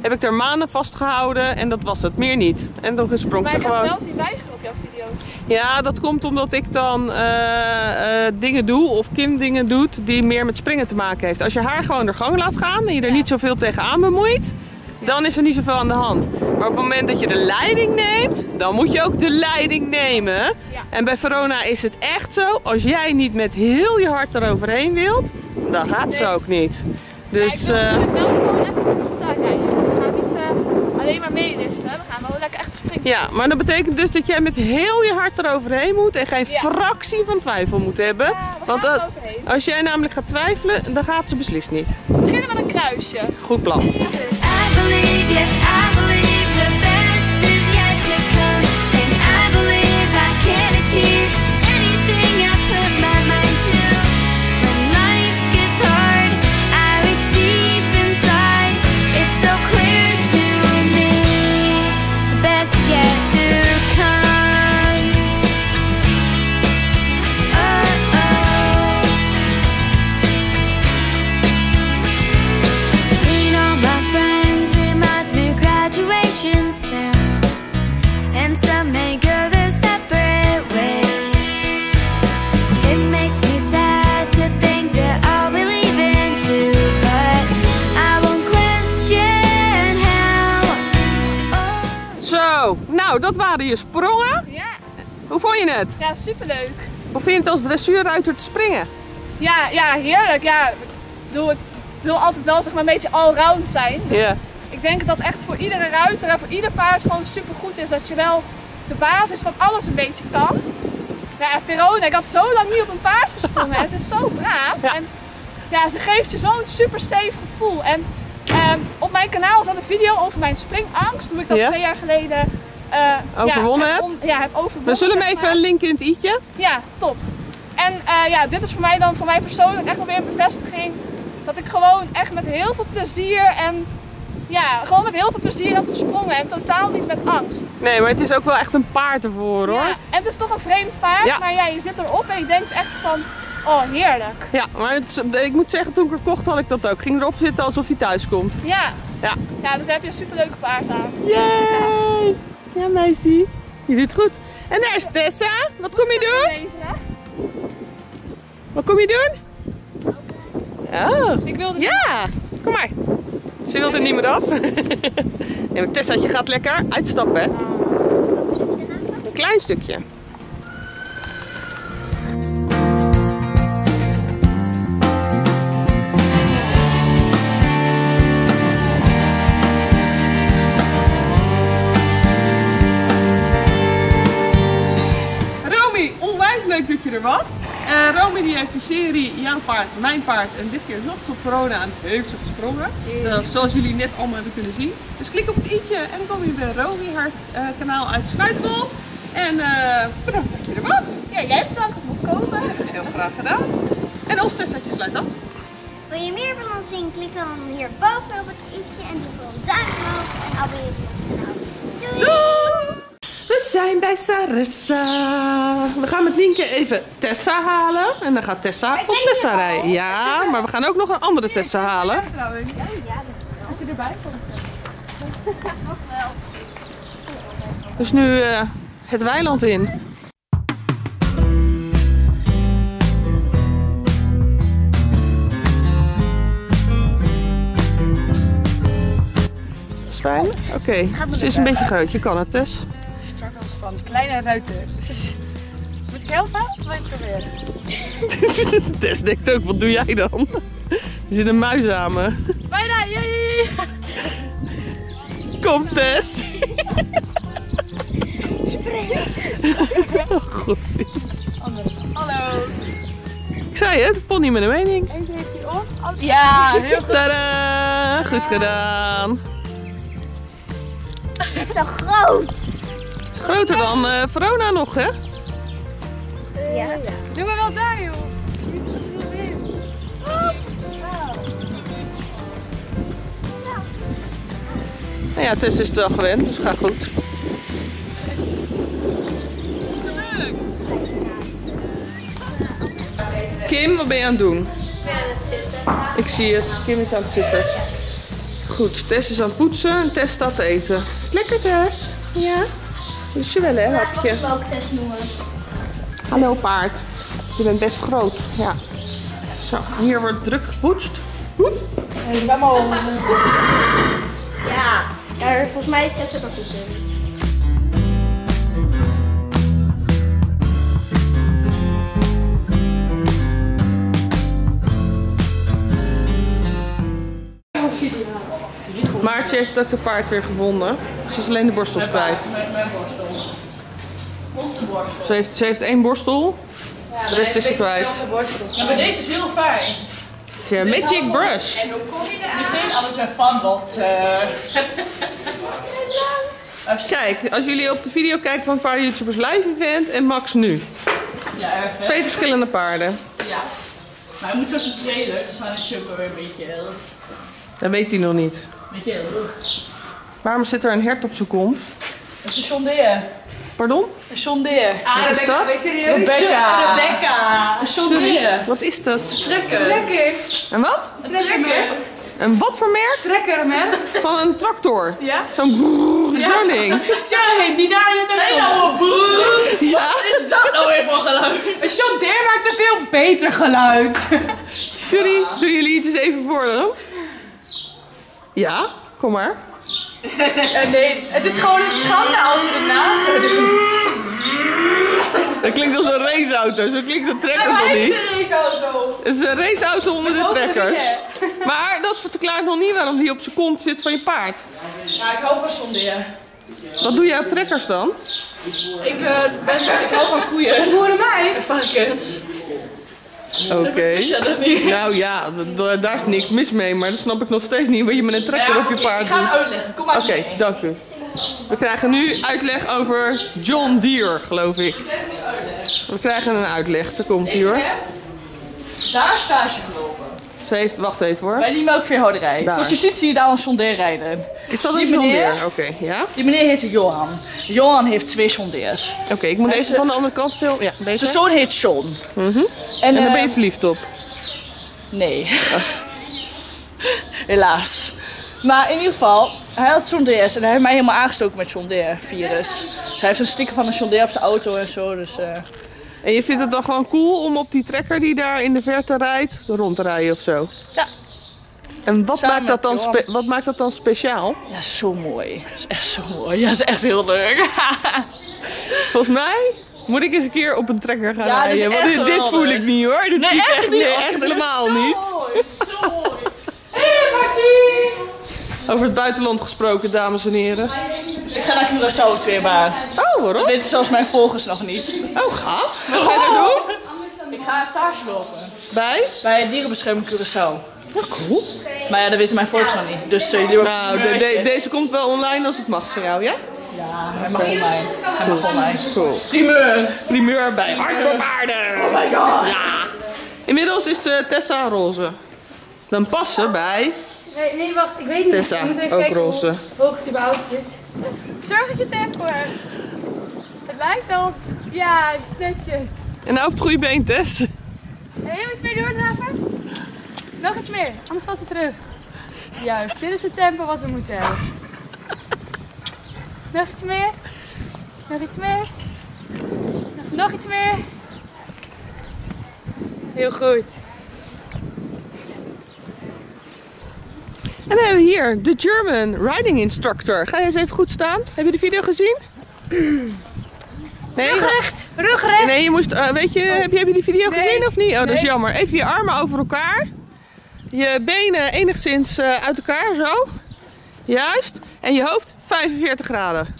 heb ik er maanden vastgehouden en dat was het, meer niet. En toen sprong maar ze gewoon. wel zien weigeren op jouw video's. Ja, dat komt omdat ik dan eh, eh, dingen doe of Kim dingen doet die meer met springen te maken heeft. Als je haar gewoon de gang laat gaan en je er Ja. niet zoveel tegenaan bemoeit, dan is er niet zoveel aan de hand. Maar op het moment dat je de leiding neemt, dan moet je ook de leiding nemen. Ja. En bij Verona is het echt zo, als jij niet met heel je hart eroverheen wilt, dan gaat ze ook niet. Dus ik eh, wil natuurlijk wel gewoon even goed uitrijden. We gaan niet eh, alleen maar meeliften. We gaan wel lekker echt springen. ja, maar dat betekent dus dat jij met heel je hart eroverheen moet en geen Ja. fractie van twijfel moet hebben. Ja, we Want als jij namelijk gaat twijfelen, dan gaat ze beslist niet. We beginnen met een kruisje. Goed plan. I believe, nou dat waren je sprongen. Ja, Hoe vond je het? ja superleuk. Hoe vind je het als dressuurruiter te springen? Ja, ja, heerlijk. Ja, ik bedoel, ik wil altijd wel zeg maar, een beetje allround zijn. Ja. Ik denk dat echt voor iedere ruiter en voor ieder paard gewoon super goed is dat je wel de basis van alles een beetje kan. Ja, Verona, ik had zo lang niet op een paard gesprongen en ze is zo braaf. Ja. En ja, ze geeft je zo'n super safe gevoel. En ehm, op mijn kanaal zat een video over mijn springangst, hoe ik dat Ja. twee jaar geleden Overwonnen ja, heb hebt? on- ja, heb overwonnen. We zullen hem even maar. linken in het i'tje. Ja, top. En eh, ja, dit is voor mij dan, voor mij persoonlijk echt wel weer een bevestiging. Dat ik gewoon echt met heel veel plezier en ja, gewoon met heel veel plezier heb gesprongen. En totaal niet met angst. Nee, maar het is ook wel echt een paard ervoor hoor. Ja, en het is toch een vreemd paard, Ja. maar ja, je zit erop en je denkt echt van, oh heerlijk. Ja, maar het ik moet zeggen, toen ik er kocht had ik dat ook. Ik ging erop zitten alsof hij thuis komt. Ja. Ja. Ja, dus daar heb je een superleuke paard aan. Yay! Ja, meisje. Je doet goed. En daar is Tessa. Wat kom je doen? Wat kom je doen? Oh, Ik wilde ja. Kom maar. Ze wil er niet meer af. <laughs> nee, Tessa, je gaat lekker uitstappen, hè? Een klein stukje. Je er was. Eh Romy die heeft de serie Jouw paard, mijn paard. En dit keer ze op corona en heeft ze gesprongen. Zoals jullie net allemaal hebben kunnen zien. Dus klik op het i'tje en dan kom je bij Romy, haar eh, kanaal uit Sluitbol. En eh, bedankt dat je er was. Ja, jij hebt bedankt om te komen. Heel graag gedaan. En ons testje sluit af. Wil je meer van ons zien? Klik dan hierboven op het i'tje en doe voor een duimpje omhoog en abonneer je op ons kanaal. Doei! We zijn bij Sarissa. We gaan met Nienke even Tessa halen. En dan gaat Tessa op Tessa rijden. Ja, maar we gaan ook nog een andere Tessa halen. Als je erbij komt. <laughs> Dus nu eh, het weiland in. Is fijn? Oké, ze is een beetje groot. Je kan het, Tess. Van kleine ruiten. Dus moet ik helpen? Of wil je het proberen? <laughs> Tess denkt ook, wat doe jij dan? Er zit een muis aan me. Bijna, ja. Kom, Tess. Oh, Gossie. Hallo. Ik zei het, pony met een mening. Eentje heeft hij op. Ja, heel goed. Tadaa! Goed gedaan. Het is zo groot. Is groter dan eh, Verona nog, hè? Ja. Doe maar wel daar, joh. Nou ja, Tess is het wel gewend, dus gaat goed. Kim, wat ben je aan het doen? Ik zie het. Kim is aan het zitten. Goed, Tess is aan het poetsen en Tess staat te eten. Is het lekker, Tess? Ja? Dus je wel, hè, hapje. Welke test noemen? Hallo paard. Je bent best groot. Ja. Zo, hier wordt druk gepoetst. Ja. ja. Volgens mij is Tessa dat goed in. Maartje heeft ook de paard weer gevonden. Ze is alleen de borstels kwijt. Ze heeft, ze heeft één borstel. De rest is ze kwijt. Ja, maar deze is heel fijn. Ja, magic brush. En hoe kom je daar? Meteen alles met van wat. eh Kijk, als jullie op de video kijken van Paarden YouTubers Live Event en Max nu. ja, erg hè? Twee verschillende paarden. Ja. Maar je moet ook de trailer, dus dan is je ook wel weer een beetje. eh, Dat weet hij nog niet. Een beetje. eh, Waarom zit er een hert op zijn kont? Het is een Sondeer. Pardon? Een Sondeer. Wat is dat? Rebecca. Rebecca. Een Sondeer. Wat is dat? Trekker. Trekker. En wat? Een trekker. En wat voor merk? Trekker, man. Van een tractor. Ja? Zo'n brrrr, zo'n ding. <laughs> Zo, die daar in het Zijn nou een boer? Ja. Wat is dat nou weer voor geluid? Een Sondeer maakt een veel beter geluid. Jury, doen jullie iets eens even voor dan? Ja, kom maar. Nee, het is gewoon een schande als je ernaast zou doen. Dat klinkt als een raceauto. Zo klinkt de trekker nog niet. een raceauto. Het is een raceauto onder de trekkers. Maar dat verklaart nog niet waarom die op zijn kont zit van je paard. Ja, ik hou van Sondeer. Wat doe jij op trekkers dan? Ik, eh, ben, ik hou van koeien. Boerenmeid. En varkens. Oké. Nou ja, daar is niks mis mee, maar dan snap ik nog steeds niet wat je met een trekker op je paard Ik ga doet. het uitleggen. Kom maar Oké, dank u. We krijgen nu uitleg over John Deere, geloof ik. We krijgen een uitleg, daar komt hij hoor. Daar stage gelopen. Ze heeft, wacht even hoor. Bij die melkveehouderij. Daar. Zoals je ziet zie je daar een Sondeer rijden. Is dat een die John meneer- Deere? Oké, ja. Die meneer heet Johan. Johan heeft twee Sondeers. Oké, ik moet deze van de andere kant filmen. Ja, deze. Zijn zoon heet John. Mhm. En, En daar ben je eh, verliefd op. Nee. <laughs> Helaas. Maar in ieder geval, hij had John Deere's en hij heeft mij helemaal aangestoken met John Deere virus. Dus hij heeft een sticker van een John Deere op zijn auto en zo. Dus, eh, En je vindt het dan gewoon cool om op die trekker die daar in de verte rijdt, rond te rijden of zo? Ja. En wat, Samen maakt dat, dan spe- wat maakt dat dan speciaal? ja, zo mooi. Dat is echt zo mooi. Ja, dat is echt heel leuk. <laughs> Volgens mij moet ik eens een keer op een trekker gaan Ja, rijden. Want dit, dit voel ik niet hoor. Dit Nee, zie ik echt echt, niet. echt helemaal zo niet. mooi, zo mooi. Hé, Martien! Over het buitenland gesproken, dames en heren. Ik ga naar Curaçao twee maand. Oh, waarom? Dat weten zelfs mijn volgers nog niet. Oh, gaaf. Wat ga je daar doen? Ik ga een stage lopen. Bij? Bij dierenbescherming Curaçao. Cool. Maar ja, dat weten mijn volgers nog niet. Dus uh, jullie Nou, de- de- deze komt wel online als het mag van jou, ja? Ja, hij mag online. Hij mag online. Cool. Primeur. Primeur bij Hart voor Paarden. Oh my god. Ja. Inmiddels is eh, Tessa roze. Dan passen bij Nee, nee, wacht, ik weet niet. Tessa Ik moet even ook kijken roze. Hoe hoog het überhaupt is. Zorg dat je tempo hebt. lijkt al. Ja, het is netjes. En nou op het goede been, Tess. Heel iets meer doordraven. Nog iets meer, anders valt ze terug. Juist, dit is het tempo wat we moeten hebben. Nog iets meer. Nog iets meer. Nog, nog iets meer. Heel goed. En dan hebben we hier de German Riding Instructor. Ga je eens even goed staan? Heb je de video gezien? Nee, Rugrecht, rugrecht. nee je moest, eh, weet je, heb, je, heb je die video Nee. gezien of niet? Oh, dat is Nee. jammer. Even je armen over elkaar. Je benen enigszins eh, uit elkaar, zo. Juist. En je hoofd 45 graden.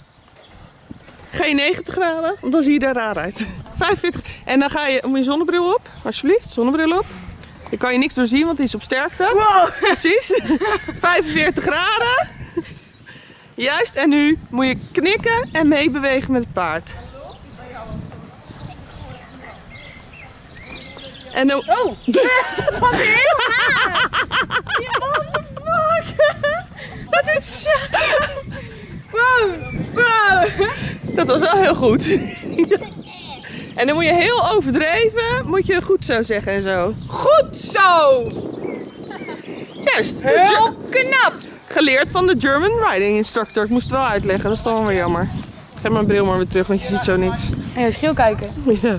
Geen 90 graden, want dan zie je er raar uit. <laughs> 45. En dan ga je, moet je zonnebril op, alsjeblieft, zonnebril op. Dan kan je niks doorzien, want die is op sterkte. <laughs> Precies. 45 graden. Juist, en nu moet je knikken en meebewegen met het paard. En dan... Oh! <laughs> Dat was heel What the fuck? Wat is... Wow! Wow! Dat was wel heel goed. <laughs> En dan moet je heel overdreven, moet je goed zo zeggen en zo. Goed zo. Juist. Heel knap. Geleerd van de German Riding Instructor. Ik moest het wel uitleggen, dat is dan wel weer jammer. Geef mijn bril maar weer terug, want je ziet zo niks. En schil kijken. <laughs> Ja.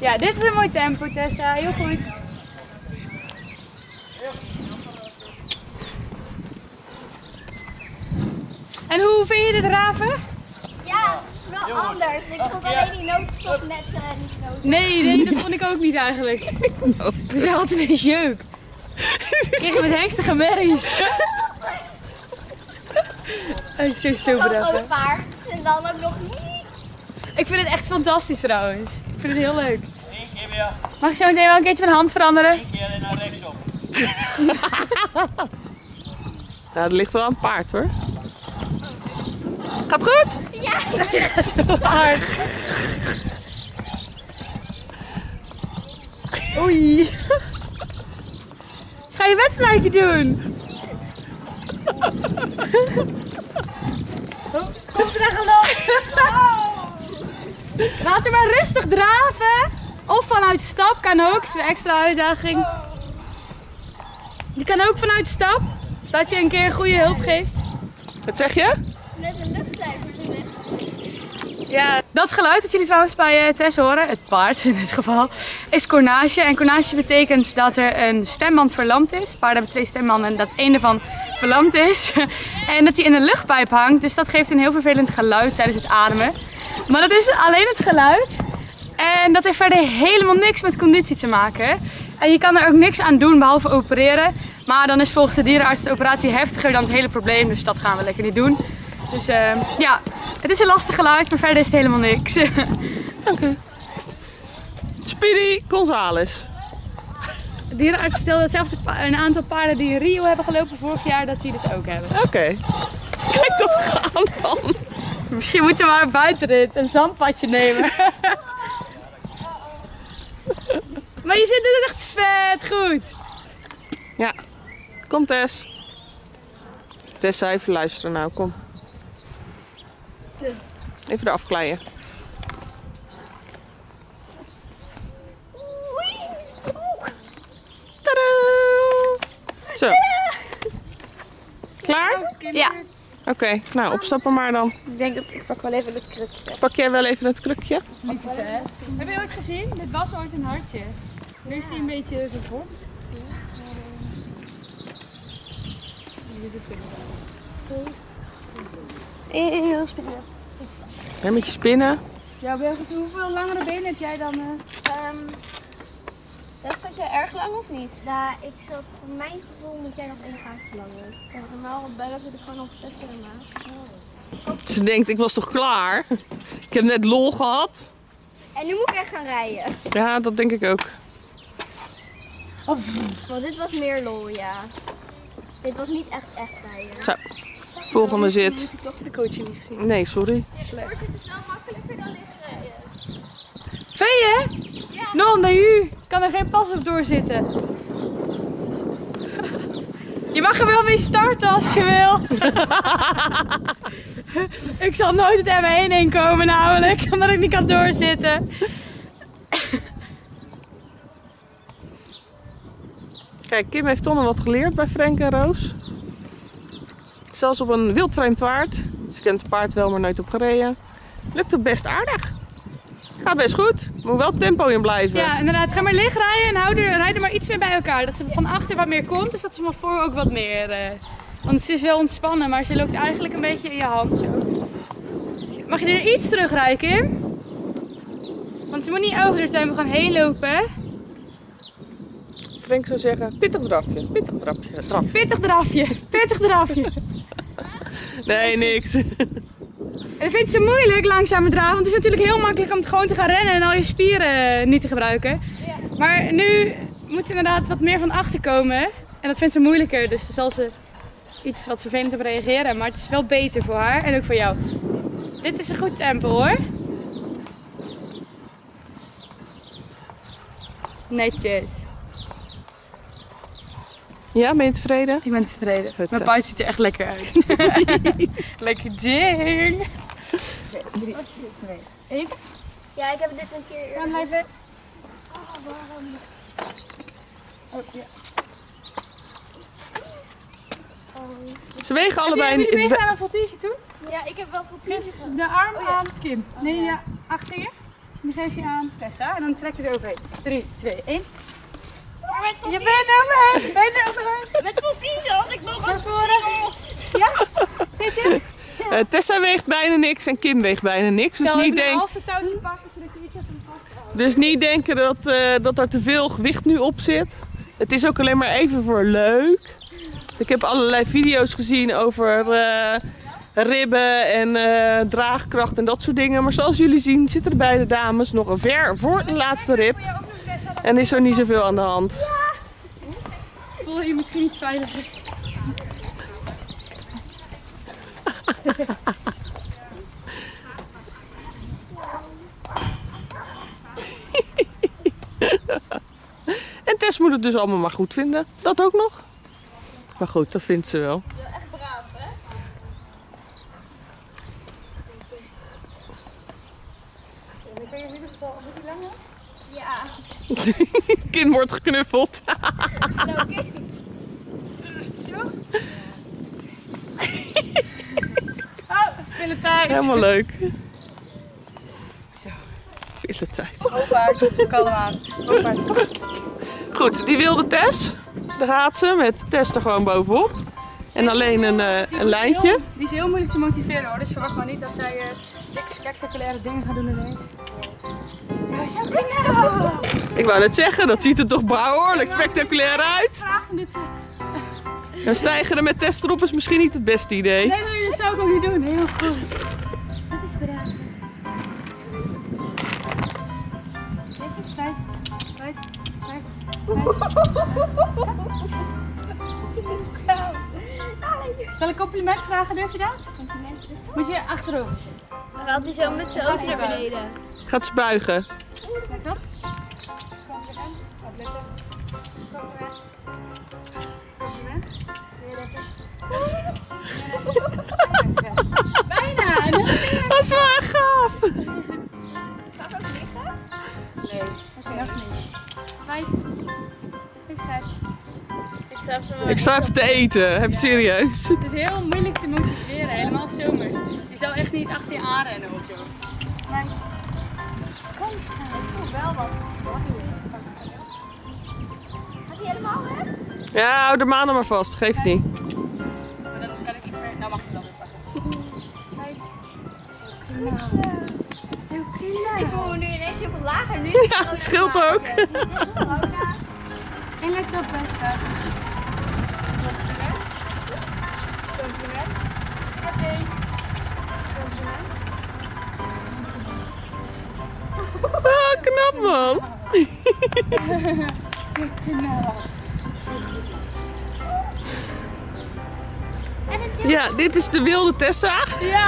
Ja, dit is een mooi tempo, Tessa. Heel goed. En hoe vind je dit raven? Ja, het is wel anders. Ik vond alleen die noodstop net eh, niet nodig. Nee, nee, dat vond ik ook niet eigenlijk. We zijn altijd een beetje jeuk. Kreeg met hengstige merries. Oh, zo Zo'n sober groot paard en dan ook nog niet. Ik vind het echt fantastisch trouwens. Ik vind het heel leuk. Mag ik zo meteen wel een keertje mijn hand veranderen? Nou, <laughs> dat ligt wel aan het paard hoor. Gaat goed? Paard. <laughs> Oei. Ga je wedstrijdje doen? Komt er een galop? Laat hem maar rustig draven. Of vanuit stap kan ook. Dat is een extra uitdaging. Je kan ook vanuit stap. Dat je een keer goede hulp geeft. Wat zeg je? Net een luchtstijger zitten. Ja, dat geluid dat jullie trouwens bij eh, Tess horen, het paard in dit geval, is cornage. En cornage betekent dat er een stemband verlamd is. Paarden hebben twee stembanden en dat één ervan verlamd is. <laughs> en dat die in een luchtpijp hangt. Dus dat geeft een heel vervelend geluid tijdens het ademen. Maar dat is alleen het geluid. En dat heeft verder helemaal niks met conditie te maken. En je kan er ook niks aan doen behalve opereren. Maar dan is volgens de dierenarts de operatie heftiger dan het hele probleem. Dus dat gaan we lekker niet doen. Dus eh, ja, het is een lastig geluid, maar verder is het helemaal niks. <laughs> Dank u. Speedy Gonzales. De dierenarts vertelde dat zelfs een aantal paarden die in Rio hebben gelopen vorig jaar, dat die dit ook hebben. Oké. Kijk dat gaan dan. Misschien moeten we maar een buitenrit, een zandpadje nemen. <laughs> maar je zit er echt vet goed. Ja. Kom Tess. Tess, even luisteren nou, kom. Even eraf glijden. Tadaa! Zo. Klaar? Ja, Oké, nou opstappen maar dan. ik denk dat ik pak wel even het krukje. Pak jij wel even het krukje? Heb je ooit gezien? Dit was ooit een hartje. Nu is hij een beetje vervormd. Heel spannend. Een beetje spinnen. Ja, Belgisch, hoeveel langere benen heb jij dan? eh? Um, dat zat je erg lang of niet? Ja, ik zat, voor mijn gevoel moet jij nog één gaatje langer. Ja, normaal dat zit ik gewoon nog testen. Ze denkt, ik was toch klaar? <laughs> Ik heb net lol gehad. En nu moet ik echt gaan rijden. Ja, dat denk ik ook. Want dit was meer lol, ja. Dit was niet echt echt rijden. Zo, volgende zit. Ik heb toch de coaching niet gezien. Nee, sorry. Dit is wel makkelijker dan lichtrijden. Vind je? Non, naar u. Kan er geen pas op doorzitten. <laughs> Je mag er wel mee starten als je wil. <laughs> ik zal nooit het M1 heen komen namelijk, <laughs> omdat ik niet kan doorzitten. Kijk, Kim heeft toch nog wat geleerd bij Frank en Roos. Zelfs op een wildvreemd paard. Ze kent het paard wel, maar nooit op gereden. Lukt het best aardig. Gaat best goed. Moet wel tempo in blijven. Ja, inderdaad. Ga maar licht rijden en hou er, rijd er maar iets meer bij elkaar. Dat ze van achter wat meer komt, dus dat ze van voor ook wat meer... eh, want ze is wel ontspannen, maar ze loopt eigenlijk een beetje in je hand zo. Mag je er iets terugrijden, Kim? Want ze moet niet over de tempo gaan heen lopen. Frank zou zeggen, pittig drafje, pittig drafje, draf. Pittig drafje, pittig drafje. <laughs> <laughs> Nee, niks. <laughs> En dat vindt ze moeilijk, langzamer draven. Want het is natuurlijk heel makkelijk om het gewoon te gaan rennen en al je spieren eh, niet te gebruiken. Maar nu moet ze inderdaad wat meer van achter komen. En dat vindt ze moeilijker, dus dan zal ze iets wat vervelend op reageren. Maar het is wel beter voor haar en ook voor jou. Dit is een goed tempo hoor. Netjes. Ja, ben je tevreden? Ik ben tevreden. Mijn paard ziet er echt lekker uit. <laughs> lekker ding. Ja, ik heb dit een keer... Gaan blijven. Ze wegen allebei... Hebben jullie meegaan naar een voltige toe? Ja, ik heb wel veel Geef de arm aan Kim. Nee, ja, achter je. Die geef je aan Tessa en dan trek je er overheen. 3, 2, 1. Je bent overheen! Ben je er overheen? Met veel vliezen, want ik nog voren. Ja? Zit je? eh, Tessa weegt bijna niks en Kim weegt bijna niks. Dus niet, een denk, touwtje pakken zodat je iets dus niet denken dat, eh, dat er te veel gewicht nu op zit. Het is ook alleen maar even voor leuk. Ik heb allerlei video's gezien over eh, ribben en eh, draagkracht en dat soort dingen. Maar zoals jullie zien zitten de beide dames nog ver voor de laatste rib. En is er niet zoveel aan de hand. Voel je je misschien iets veiliger? En Tess moet het dus allemaal maar goed vinden. Dat ook nog. Maar goed, dat vindt ze wel. Ja. <laughs> Kind wordt geknuffeld. Nou, oké. In de tijd. Helemaal leuk. Zo. Hele tijd. Opaard, kalm aan. Goed, die wilde Tess. Daar gaat ze met Tess er gewoon bovenop. En alleen een, eh, een lijntje. Die is heel moeilijk te motiveren hoor, dus verwacht maar niet dat zij dikke spectaculaire dingen gaat doen ineens. Ja, zo. Ik wou net zeggen, dat ziet er toch behoorlijk spectaculair uit. Ze. Nou, stijgeren met Tess erop is misschien niet het beste idee. Nee, nee, dat zou ik ook niet doen. Heel goed. Dat is braaf. Kijk eens, fluit. Fluit. Fluit. Zal ik compliment vragen? Durf je dat? Complimenten, dus toch? Moet je achterover zitten. Dan gaat hij zo met zijn ogen naar beneden. Gaat ze buigen. Let op. Compliment. Opletten. Compliment. Compliment. Bijna. <laughs> Dat is wel gaaf. Ga ze ook liggen? Nee, oké, nog niet. Feit. Is. Ik sta even Ik sta even te eten. Even serieus. Het is heel moeilijk te motiveren, helemaal zomers. Je zou echt niet achter je aanrennen of zo. Maar kom schat. Ik voel wel wat spanning is. Gaat hij helemaal weg? Ja, hou de manen maar vast. Geeft niet. Maar dan kan ik iets meer. Nou mag je dan weer pakken. Feit. Zo Zo. Zo knap. Ik voel me nu ineens heel veel lager. Nu is Ja, het scheelt ook. En let op, schat. Compliment. Compliment. Oké. Compliment. Ah, knap man. <laughs> Zo knap. Ja, dit is de wilde Tessa. Ja,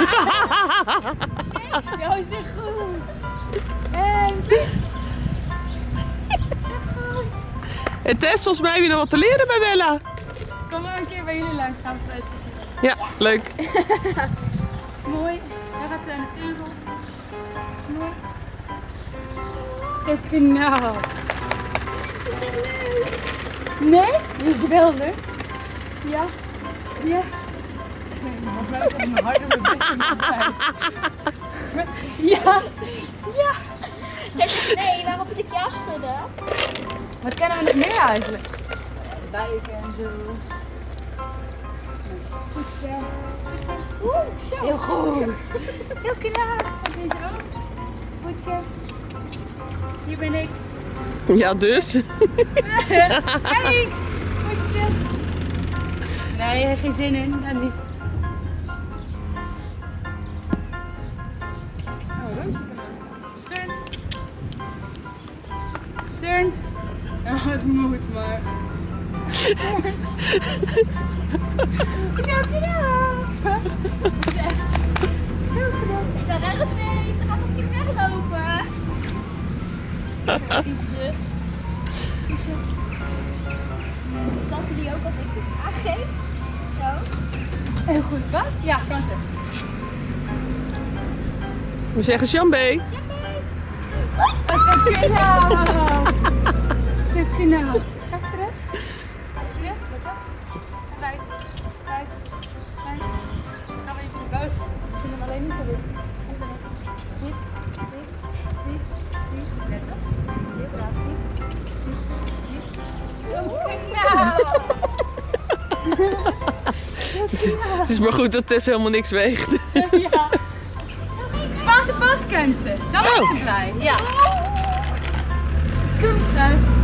<laughs> is echt goed. En En Tess, volgens mij heb je nog wat te leren bij Bella. Kom maar een keer bij jullie langs gaan Ja, leuk. <laughs> Mooi. Daar gaat ze aan de teugel. Mooi. Zo knap. Is het leuk? Nee? Die is wel leuk. Ja. Ja. Wat mij ook mijn hart op mijn best moet zijn. Ja. Ja. Zegt nee, waarom moet ik ja schudden? Wat kennen we nog meer eigenlijk? Buiken en zo. Voetje. Oeh, zo. Heel goed. <laughs> Zo knap. En deze ook. Voetje. Hier ben ik. Ja, dus. <laughs> Hey, voetje. Nee, geen zin in. Dat niet. Oh, roosje. Turn. Turn. Het moet maar. Zo knap. Het is echt zo knap. Ik ben echt nee, ze gaat toch niet weglopen? Zucht. <laughs> Kan ze die ook als ik het aangeef? Zo. Heel goed, wat? Ja, kan ze. We zeggen Jambé. Wat? Wat zo knap. <laughs> Knap. Ga eens terug. Ga eens terug. Let op. Gaan we even naar buiten. We kunnen hem alleen niet. Even weg. Hier. Hier. Hier. Hier. Let op. Hier. Hier. Hier. Zo knap. Het is maar goed dat Tess helemaal niks weegt. Ja. Spaanse pas kent ze. Dan Oh. is ze blij. Ja. Kom schuit.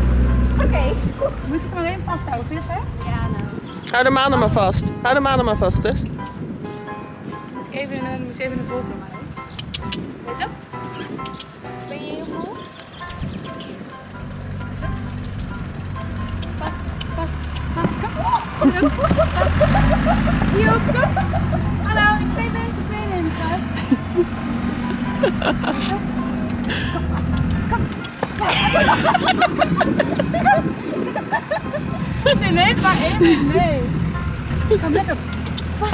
Moet ik hem even vasthouden, je dat? Ja, nou. Hou de manen maar vast. Hou de manen maar vast, Tess. Moet ik even een, moet ik even een foto maken? Weet je? Ben je heel moe? Pas, pas, pas. Kom. Hier ook, kom. Hallo, die twee beentjes meenemen, schat. Kom, pas. Kom. Ze neemt maar één mee. Kom, let op. Pas.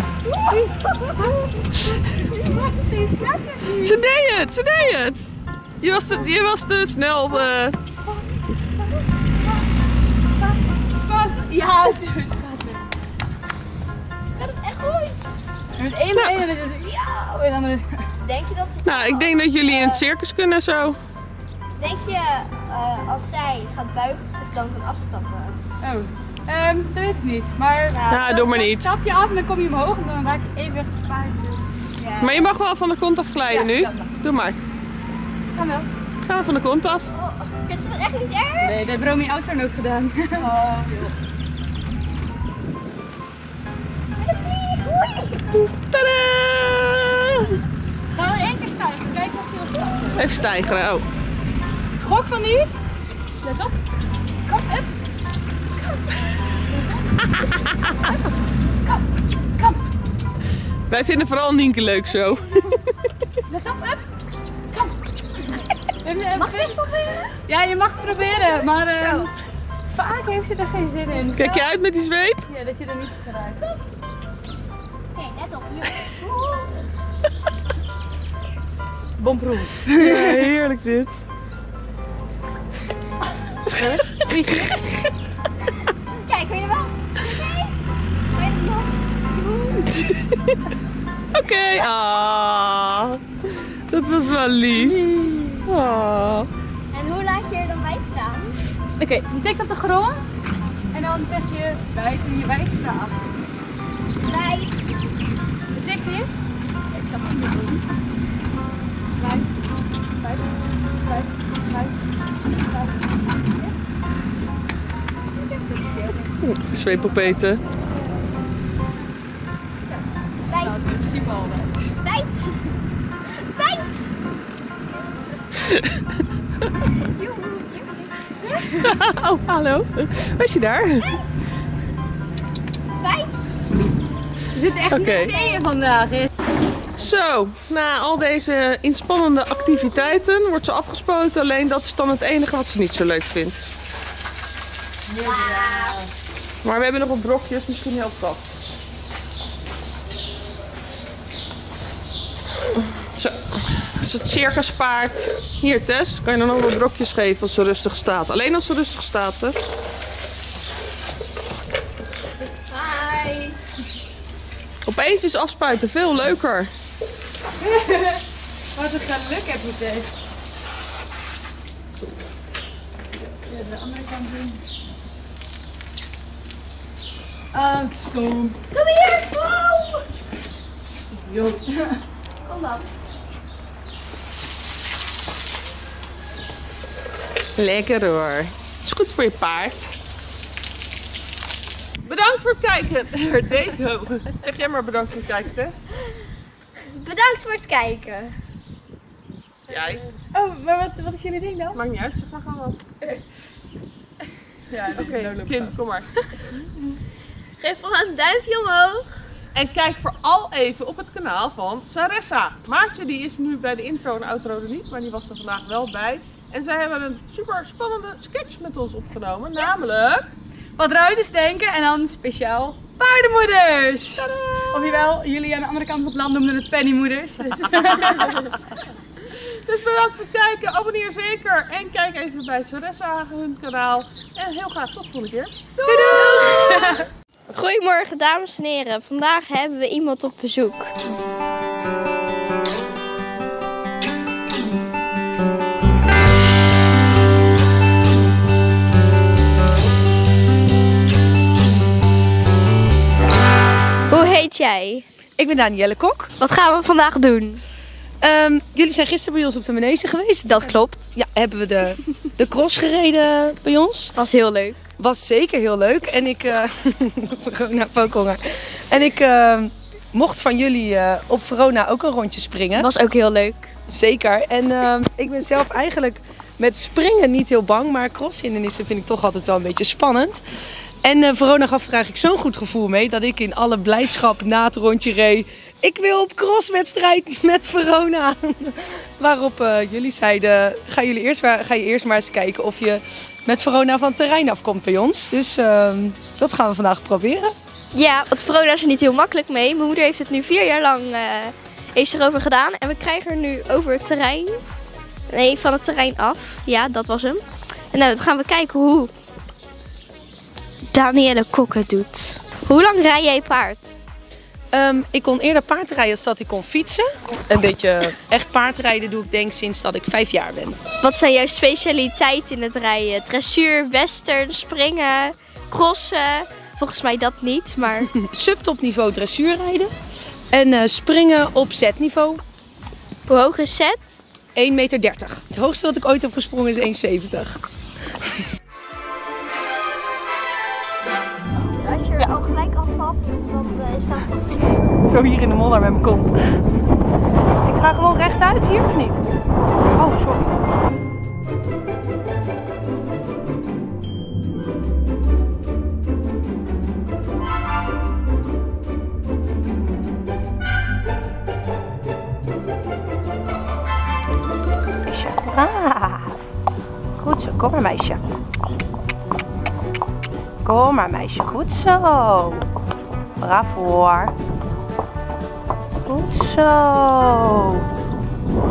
Pas. Pas. Het is net Ze deed het, ze deed het. Je was te, je was te snel. eh. Pas, pas. Ja, zo schattig. Dat is echt goed. En met één been dan is het ja, en dan Denk je dat ze... Nou, ik denk dat jullie in het circus kunnen zo. Denk je, eh, als zij gaat buigen, dat ik dan kan afstappen? Oh, ehm, dat weet ik niet. Maar Ja, Nou, dan doe maar niet. stap je af en dan kom je omhoog en dan raak je even paard. Ja. Maar je mag wel van de kont af glijden Ja, nu. Doe maar. Ga wel. Ga van de kont af. Oh, Vindt ze dat echt niet erg? Nee, dat heeft Romy Oudzoon ook gedaan. Oh, joh. En een vlieg. Oei. Tadaa! Ga nog één keer stijgen. Kijk of je stappen. Even stijgeren. Oh. Gok van niet. Let op. Kom, up. Kom. Kom. Kom. Wij vinden vooral Nienke leuk zo. Let op, up. Kom. Mag je eens proberen? Ja, je mag het proberen, maar ehm, vaak heeft ze er geen zin in. Kijk je uit met die zweep? Ja, dat je er niet geraakt. Kijk, let op. <laughs> Bomproef. Ja, heerlijk dit. Kijk, wil je wel? Het? <laughs> Oké. Ah. Dat was wel lief. Ah. En hoe laat je er dan bij staan? Oké, je steekt op de grond en dan zeg je bijt en je wijsstaaf. Bij. Wat zegt ze hier? Ik ga maar niet doen. Bijt, bijt, bijt, bijt, bijt. Zweep opeten. Bijt. Principe al bijt. Bijt. Oh, hallo. Was je daar? Bijt. Er zit echt niks in je vandaag. hè? Zo, na al deze inspannende activiteiten wordt ze afgespoten. Alleen dat is dan het enige wat ze niet zo leuk vindt. Maar we hebben nog wat brokjes, misschien helpt dat. Is het circuspaard. Hier Tess, kan je dan nog wat brokjes geven als ze rustig staat. Alleen als ze rustig staat Tess. Hi. Opeens is afspuiten veel leuker. Wat een geluk heb je. Ja, de andere kant doen. Ah, het is kom. Kom hier, kom! Jo. Kom dan. Lekker hoor. Is goed voor je paard. Bedankt voor het kijken. <laughs> Herdeco. Zeg jij maar bedankt voor het kijken, Tess. Bedankt voor het kijken. Jij? Oh, maar wat, wat is jullie ding dan? Maakt niet uit, zeg maar gewoon wat. <laughs> Ja, Oké, Kim, kom maar. <laughs> Geef vooral een duimpje omhoog. En kijk vooral even op het kanaal van Saressa. Maartje die is nu bij de intro en outro er niet, maar die was er vandaag wel bij. En zij hebben een super spannende sketch met ons opgenomen, namelijk... Wat ruiters denken en dan speciaal paardenmoeders. Of jawel, jullie aan de andere kant van het land noemden het pennymoeders. Dus. <laughs> Dus bedankt voor het kijken, abonneer zeker en kijk even bij Saressa hun kanaal. En heel graag tot de volgende keer. Goedemorgen dames en heren. Vandaag hebben we iemand op bezoek. Hoe heet jij? Ik ben Danielle Kok. Wat gaan we vandaag doen? Ehm, jullie zijn gisteren bij ons op de manege geweest. Dat klopt. Ja, hebben we de, de cross gereden bij ons. Was heel leuk. Was zeker heel leuk. En ik... eh <laughs> Verona, Pokelhonger. En ik eh, mocht van jullie eh, op Verona ook een rondje springen. Was ook heel leuk. Zeker. En ehm, ik ben zelf eigenlijk met springen niet heel bang. Maar crosshindernissen vind ik toch altijd wel een beetje spannend. En eh, Verona gaf er eigenlijk zo'n goed gevoel mee dat ik in alle blijdschap na het rondje reed. Ik wil op crosswedstrijd met Verona. <laughs> Waarop eh, jullie zeiden, ga, jullie eerst ga je eerst maar eens kijken of je met Verona van het terrein afkomt bij ons. Dus ehm, dat gaan we vandaag proberen. Ja, want Verona is er niet heel makkelijk mee. Mijn moeder heeft het nu vier jaar lang eh, heeft erover gedaan. En we krijgen er nu over het terrein. Nee, van het terrein af. Ja, dat was hem. En nou, dan gaan we kijken hoe Danielle Kok het doet. Hoe lang rij jij paard? Ehm, ik kon eerder paardrijden als dat ik kon fietsen. Een beetje echt paardrijden doe ik denk sinds dat ik vijf jaar ben. Wat zijn jouw specialiteiten in het rijden? Dressuur, western, springen, crossen? Volgens mij dat niet, maar <laughs> Subtopniveau dressuurrijden. En eh, springen op zetniveau. hoe hoog is zet? 1,30 meter. Het hoogste wat ik ooit heb gesprongen is 1,70. Er al gelijk afvalt, dan is dat toch vies. <laughs> Zo hier in de modder met mijn kont. Ik ga gewoon rechtuit hier of niet? Oh, sorry. Meisje, braaf. Goed zo, kom maar meisje. Kom maar meisje, goed zo. Braaf hoor. Goed zo.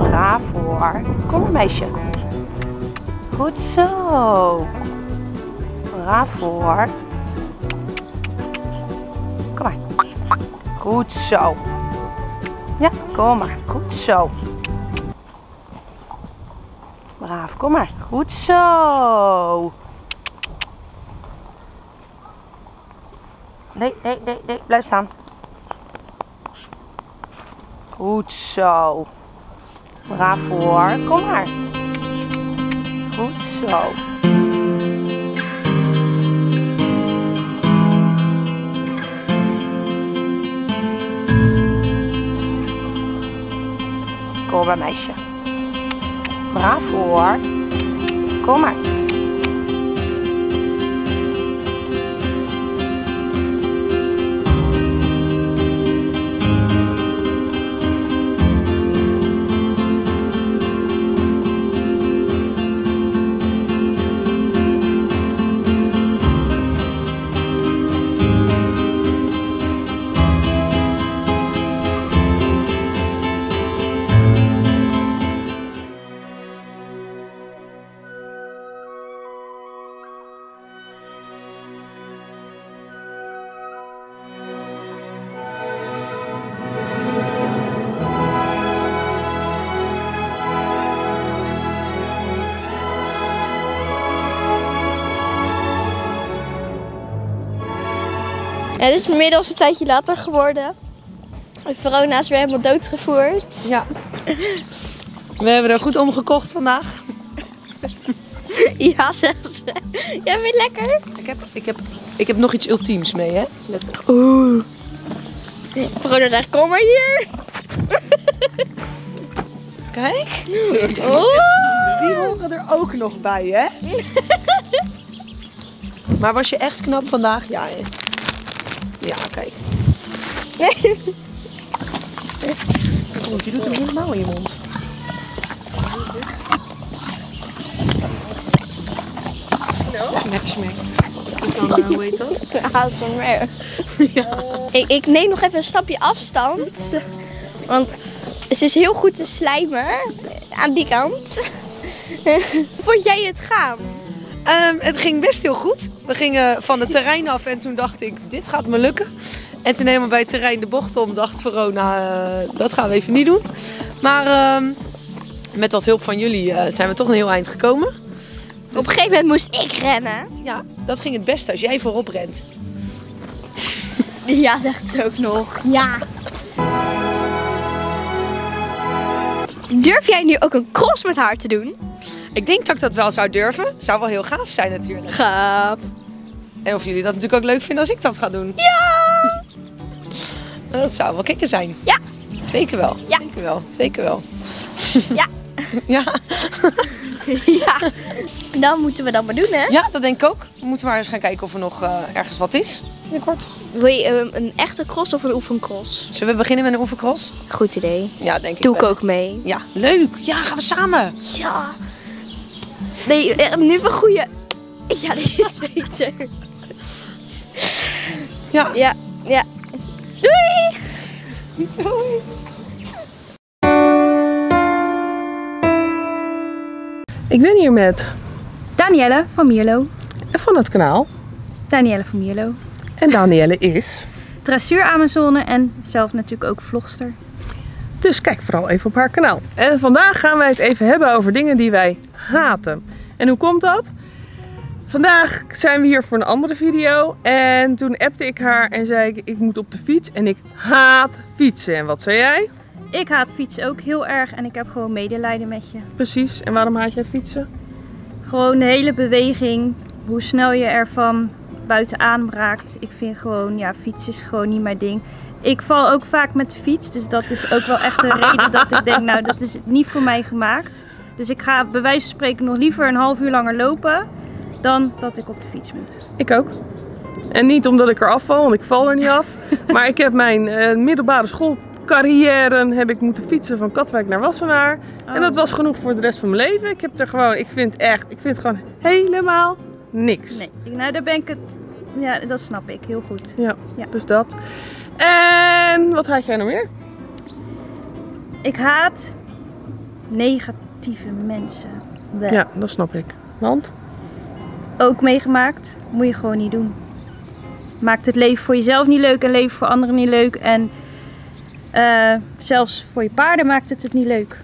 Braaf hoor. Kom maar meisje. Goed zo. Braaf hoor. Kom maar. Goed zo. Ja, kom maar. Goed zo. Braaf, kom maar. Goed zo. Nee, nee, nee, nee. Blijf staan. Goed zo. Braaf hoor. Kom maar. Goed zo. Kom maar meisje. Braaf hoor. Kom maar. Het is inmiddels een tijdje later geworden. Verona is weer helemaal doodgevoerd. Ja. We hebben er goed om gekocht vandaag. Ja, zegt ze. Ja, vind je het lekker? Ik heb, ik heb, ik heb nog iets ultiems mee, hè? Op. Oeh. Verona zegt, kom maar hier. Kijk. Oeh. Die horen er ook nog bij, hè? <laughs> maar was je echt knap vandaag? Ja, hè? Ja, kijk. Oh, je doet hem helemaal in je mond. Smaak. Is dit dan, eh, hoe heet dat? Houd van meer. Ik, ik neem nog even een stapje afstand. Want ze is heel goed te slijmen aan die kant. <laughs> Vond jij het gaan? Ehm, het ging best heel goed. We gingen van het terrein af en toen dacht ik, dit gaat me lukken. En toen helemaal bij het terrein de bocht om, dacht Verona, eh, dat gaan we even niet doen. Maar ehm, met wat hulp van jullie eh, zijn we toch een heel eind gekomen. Op een gegeven moment moest ik rennen. Ja, dat ging het beste als jij voorop rent. Ja, zegt ze ook nog. Ja. Durf jij nu ook een cross met haar te doen? Ik denk dat ik dat wel zou durven. Zou wel heel gaaf zijn natuurlijk. Gaaf. En of jullie dat natuurlijk ook leuk vinden als ik dat ga doen. Ja! Dat zou wel kicken zijn. Ja. Zeker wel. Ja. Zeker wel. Zeker wel. Ja. <laughs> Ja. Ja. Dan moeten we dat maar doen, hè? ja, dat denk ik ook. We moeten maar eens gaan kijken of er nog eh, ergens wat is. Binnenkort. Wil je ehm, een echte cross of een oefencross? Zullen we beginnen met een oefencross? Goed idee. Ja, denk ik Doe ik ook mee. Ja, leuk. Ja, gaan we samen. Ja. Nee, eh, nu een goede. Ja, die is <laughs> beter. Ja. Ja, ja. Doei! Ik ben hier met Danielle van Mierlo. van het kanaal. Danielle van Mierlo. En Danielle is. Dressuur Amazone en zelf natuurlijk ook vlogster. Dus kijk vooral even op haar kanaal. En vandaag gaan wij het even hebben over dingen die wij haten. En hoe komt dat? Vandaag zijn we hier voor een andere video. En toen appte ik haar en zei ik, ik moet op de fiets. En ik haat fietsen. En wat zei jij? Ik haat fietsen ook heel erg en ik heb gewoon medelijden met je. Precies. En waarom haat jij fietsen? Gewoon de hele beweging, hoe snel je ervan buiten adem raakt. Ik vind gewoon, ja, fietsen is gewoon niet mijn ding. Ik val ook vaak met de fiets, dus dat is ook wel echt een reden dat ik denk, nou, dat is niet voor mij gemaakt. Dus ik ga bij wijze van spreken nog liever een half uur langer lopen dan dat ik op de fiets moet. Ik ook. En niet omdat ik er afval, want ik val er niet af. <laughs> maar ik heb mijn eh, middelbare schoolcarrière heb ik moeten fietsen van Katwijk naar Wassenaar. En dat was genoeg voor de rest van mijn leven. Ik heb er gewoon, ik vind echt, ik vind gewoon helemaal niks. Nee, nou daar ben ik het, ja, dat snap ik heel goed. Ja, Ja. dus dat. En wat haat jij nog meer? Ik haat mensen. Bleh. Ja, dat snap ik. Want? Ook meegemaakt, moet je gewoon niet doen. Maakt het leven voor jezelf niet leuk en leven voor anderen niet leuk. En eh, zelfs voor je paarden maakt het het niet leuk.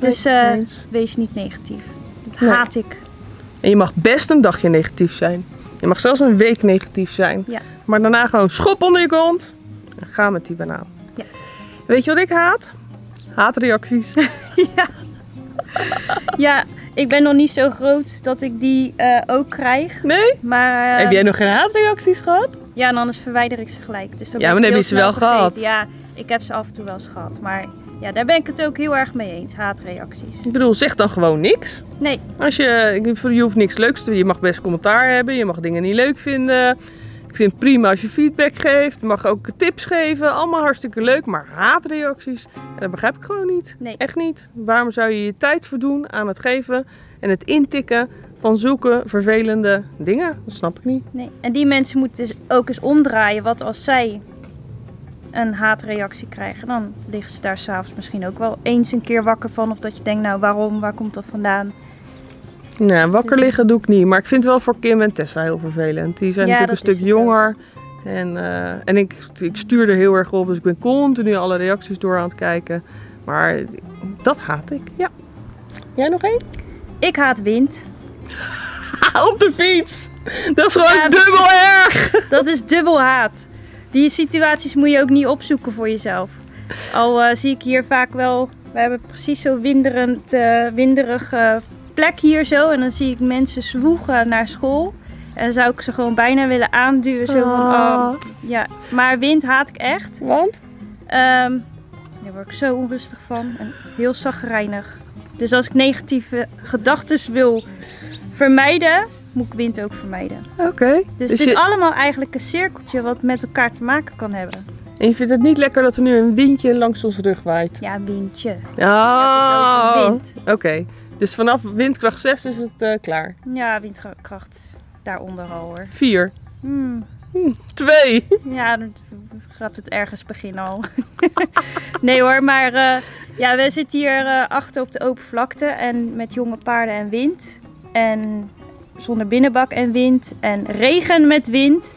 Dus eh, wees niet negatief. Dat Nee. haat ik. En je mag best een dagje negatief zijn. Je mag zelfs een week negatief zijn. Ja. Maar daarna gewoon schop onder je kont. En ga met die banaan. Ja. Weet je wat ik haat? Haatreacties. <laughs> Ja, ik ben nog niet zo groot dat ik die eh, ook krijg. Nee? Maar eh, Heb jij nog geen haatreacties gehad? ja, en anders verwijder ik ze gelijk. Dus dan Ja, maar ik dan heb je ze wel vergeten. gehad. Ja, ik heb ze af en toe wel eens gehad. Maar ja, daar ben ik het ook heel erg mee eens. Haatreacties. Ik bedoel, zeg dan gewoon niks. Nee, Als je, je hoeft niks leuks te Je mag best commentaar hebben. Je mag dingen niet leuk vinden. Ik vind het prima als je feedback geeft. Je mag ook tips geven. Allemaal hartstikke leuk. Maar haatreacties, dat begrijp ik gewoon niet. Nee. Echt niet. Waarom zou je je tijd verdoen aan het geven en het intikken van zulke vervelende dingen? Dat snap ik niet. Nee, en die mensen moeten dus ook eens omdraaien. Wat als zij een haatreactie krijgen, dan liggen ze daar s'avonds misschien ook wel eens een keer wakker van. Of dat je denkt, nou waarom, waar komt dat vandaan? Nou, wakker liggen doe ik niet. Maar ik vind het wel voor Kim en Tessa heel vervelend. Die zijn Ja, natuurlijk een stuk ook. jonger. En, eh, en ik, ik stuur er heel erg op. Dus ik ben continu alle reacties door aan het kijken. Maar dat haat ik, ja. Jij nog één? Ik haat wind. <laughs> op de fiets! Dat is gewoon Ja, dat- dubbel erg! Dat is dubbel haat. die situaties moet je ook niet opzoeken voor jezelf. Al eh, zie ik hier vaak wel, we hebben precies zo winderend, eh winderig plek hier zo. En dan zie ik mensen zwoegen naar school. En dan zou ik ze gewoon bijna willen aanduwen. Zo van, Ah. oh, ja. Maar wind haat ik echt. Want? Ehm daar word ik zo onrustig van. En heel zagrijnig. Dus als ik negatieve gedachten wil vermijden, moet ik wind ook vermijden. Oké. Dus, Dus het is allemaal eigenlijk een cirkeltje wat met elkaar te maken kan hebben. En je vindt het niet lekker dat er nu een windje langs ons rug waait? Ja, een windje. Oh. Oké. Dus vanaf windkracht 6 is het eh, klaar. Ja, windkracht daaronder al hoor. 4. Hmm. 2. Ja, dan gaat het ergens beginnen al. <laughs> nee hoor, maar eh, ja, we zitten hier eh, achter op de open vlakte en met jonge paarden en wind. En zonder binnenbak en wind. En regen met wind.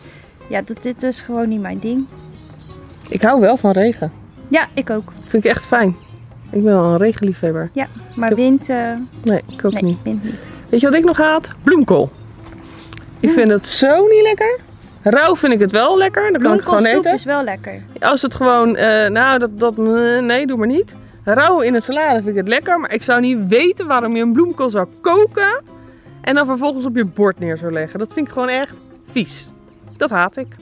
Ja, dat, dit is gewoon niet mijn ding. Ik hou wel van regen. Ja, ik ook. Vind ik echt fijn. Ik ben wel een regenliefhebber. Ja, maar Ik- wind, eh, Nee, ik ook nee, niet. wind niet. Weet je wat ik nog haat? Bloemkool. Ik vind het zo niet lekker. Rauw vind ik het wel lekker. Dan kan ik het gewoon Bloemkoolsoep eten. is wel lekker. Als het gewoon, eh, nou, dat, dat, nee, doe maar niet. Rauw in een salade vind ik het lekker, maar ik zou niet weten waarom je een bloemkool zou koken en dan vervolgens op je bord neer zou leggen. Dat vind ik gewoon echt vies. Dat haat ik.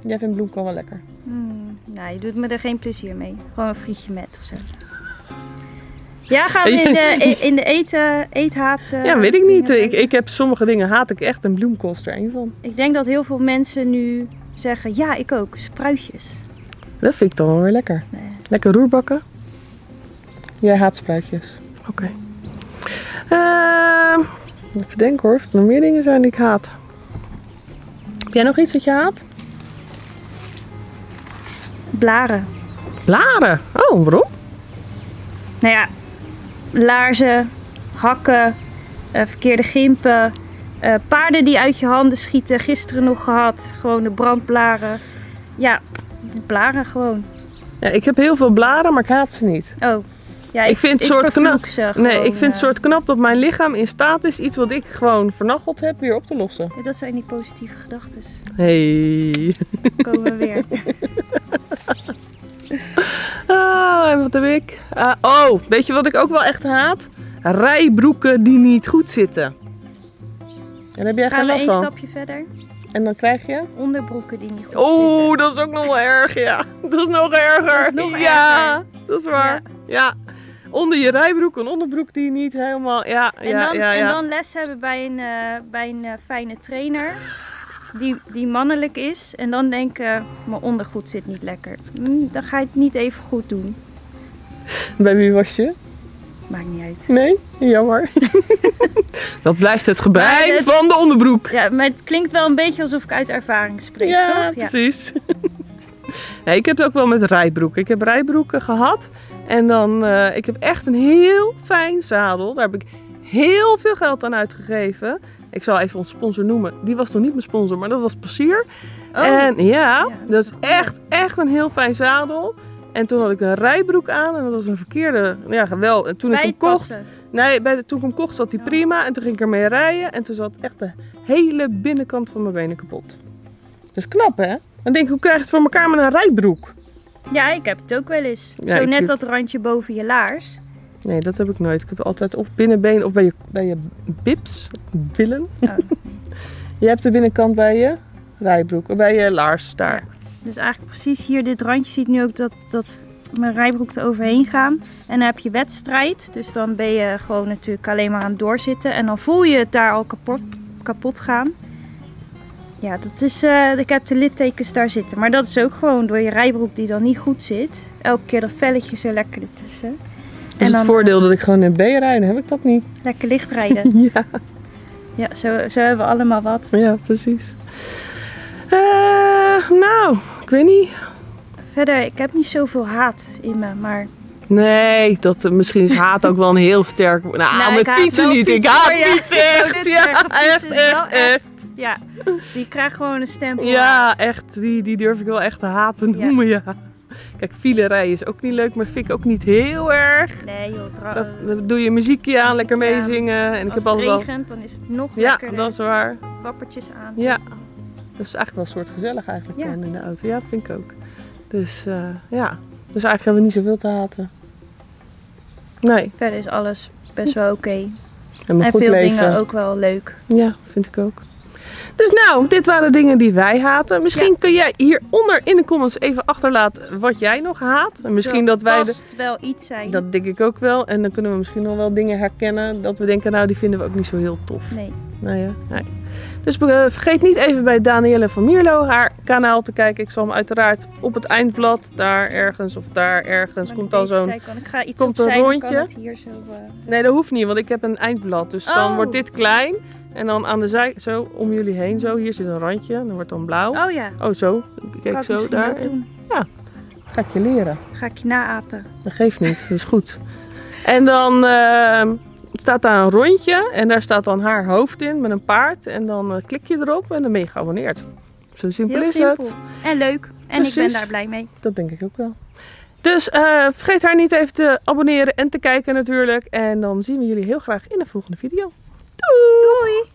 Jij vindt bloemkool wel lekker. Hmm, nou, je doet me er geen plezier mee. Gewoon een frietje met of zo. Ja, gaan we in de, in de eten, eethaat... eh, ja, weet ik niet. Ik, ik heb sommige dingen haat ik echt en bloemkool er één van. Ik denk dat heel veel mensen nu zeggen, ja, ik ook, spruitjes. Dat vind ik dan wel weer lekker. Nee. Lekker roerbakken. Jij haat spruitjes. Oké. Ehm, even denken hoor, of er nog meer dingen zijn die ik haat. Heb jij nog iets dat je haat? Blaren. Blaren. Oh, waarom? Nou ja, laarzen, hakken, eh, verkeerde gimpen, eh, paarden die uit je handen schieten. Gisteren nog gehad, gewoon de brandblaren. Ja, blaren gewoon. Ja, ik heb heel veel blaren, maar ik haat ze niet. Oh, ja, Ik vind het soort knap- nee, ik vind het eh. soort knap dat mijn lichaam in staat is iets wat ik gewoon vernacheld heb weer op te lossen. Ja, dat zijn die positieve gedachten. Hey. Komen we weer. <laughs> Ah, en wat heb ik? Ah, oh, weet je wat ik ook wel echt haat? Rijbroeken die niet goed zitten. En heb jij Gaan geen we last één van. stapje verder? En dan krijg je? Onderbroeken die niet goed Oeh, zitten. dat is ook nog wel erg, ja. Dat is nog erger. Dat is nog ja, erger. dat is waar. Ja. Onder je rijbroek een onderbroek die niet helemaal... Ja, En, ja, dan, ja, ja. en dan les hebben bij een, eh, bij een eh, fijne trainer. Die, die mannelijk is. En dan denken, mijn ondergoed zit niet lekker. Hm, dan ga je het niet even goed doen. Bij wie was je? Maakt niet uit. Nee? Jammer. <laughs> dat blijft het het- van de onderbroek. Ja, maar het klinkt wel een beetje alsof ik uit ervaring spreek, Ja, toch? precies. <laughs> nee, ik heb het ook wel met rijbroeken. Ik heb rijbroeken gehad. En dan, eh, ik heb echt een heel fijn zadel. Daar heb ik heel veel geld aan uitgegeven. Ik zal even ons sponsor noemen. Die was nog niet mijn sponsor, maar dat was Passier. Oh. En ja, dat is echt, echt een heel fijn zadel. En toen had ik een rijbroek aan en dat was een verkeerde, ja wel, en toen ik hem kocht. Nee, bij de, toen ik hem kocht zat hij prima. En toen ging ik ermee rijden. En toen zat echt de hele binnenkant van mijn benen kapot. Dus knap hè? Dan denk ik, hoe krijg je het voor elkaar met een rijbroek? Ja, ik heb het ook wel eens. Ja, Zo net dat randje boven je laars. Nee, dat heb ik nooit. Ik heb altijd of binnenbeen of bij je, bij je bips, billen. <laughs> Je hebt de binnenkant bij je rijbroek, bij je laars daar. Dus eigenlijk precies hier, dit randje ziet nu ook dat, dat mijn rijbroek er overheen gaan. En dan heb je wedstrijd. Dus dan ben je gewoon natuurlijk alleen maar aan het doorzitten. En dan voel je het daar al kapot, kapot gaan. Ja, dat is, eh, ik heb de littekens daar zitten. Maar dat is ook gewoon door je rijbroek die dan niet goed zit. Elke keer dat velletje zo lekker ertussen. Is het voordeel dat ik gewoon in B rijd, dan heb ik dat niet. lekker licht <laughs> rijden. Ja, ja, zo, zo hebben we allemaal wat. ja precies. Eh, nou, ik weet niet. Verder, ik heb niet zoveel haat in me, maar... Nee, dat, misschien is haat ook wel een heel sterk... Nou, Nou, met fietsen niet. Ik haat ja. fietsen <laughs> echt. Ja, echt, echt, echt. Ja, die krijgt gewoon een stempel. Ja, echt. Die, die durf ik wel echt te haten Ja. noemen, ja. Kijk, file rijden is ook niet leuk, maar vind ik ook niet heel erg. Nee joh, Dat, dan doe je muziekje aan, lekker meezingen. En ik als heb het regent, dan is het nog Ja, lekkerder. dat is waar. Wappertjes aan. Ja. Dat is eigenlijk wel een soort gezellig eigenlijk Ja. dan in de auto. Ja, vind ik ook. Dus eh, ja, dus eigenlijk hebben we niet zoveel te haten. Nee, Verder is alles best wel oké. En goed veel leven. dingen ook wel leuk. Ja, vind ik ook. Dus nou, dit waren dingen die wij haten. Misschien kun jij hieronder in de comments even achterlaten wat jij nog haat. En misschien dat wij... De, vast wel iets zijn. dat denk ik ook wel. En dan kunnen we misschien nog wel dingen herkennen dat we denken, nou die vinden we ook niet zo heel tof. Nee. Nou ja, nee. Dus eh, vergeet niet even bij Danielle van Mierlo haar kanaal te kijken. Ik zal hem uiteraard op het eindblad, daar ergens of daar ergens, Maar komt dan zo'n... komt een rondje. kan het hier zo... eh, Nee, dat hoeft niet, want ik heb een eindblad. Dus dan Oh. wordt dit klein. En dan aan de zij, zo om jullie heen, zo. Hier zit een randje, dan wordt dan blauw. Oh ja, Oh, zo. Kijk kan zo daar. doen. Ga ik je leren. Ga ik je naapen. Dat geeft niet, dat is goed. En dan eh, staat daar een rondje en daar staat dan haar hoofd in met een paard. En dan eh, klik je erop en dan ben je geabonneerd. Zo simpel Heel is simpel. het. En leuk. En ik ben daar blij mee. Dat denk ik ook wel. Dus eh, vergeet haar niet even te abonneren en te kijken natuurlijk. En dan zien we jullie heel graag in de volgende video. Doei! Doei!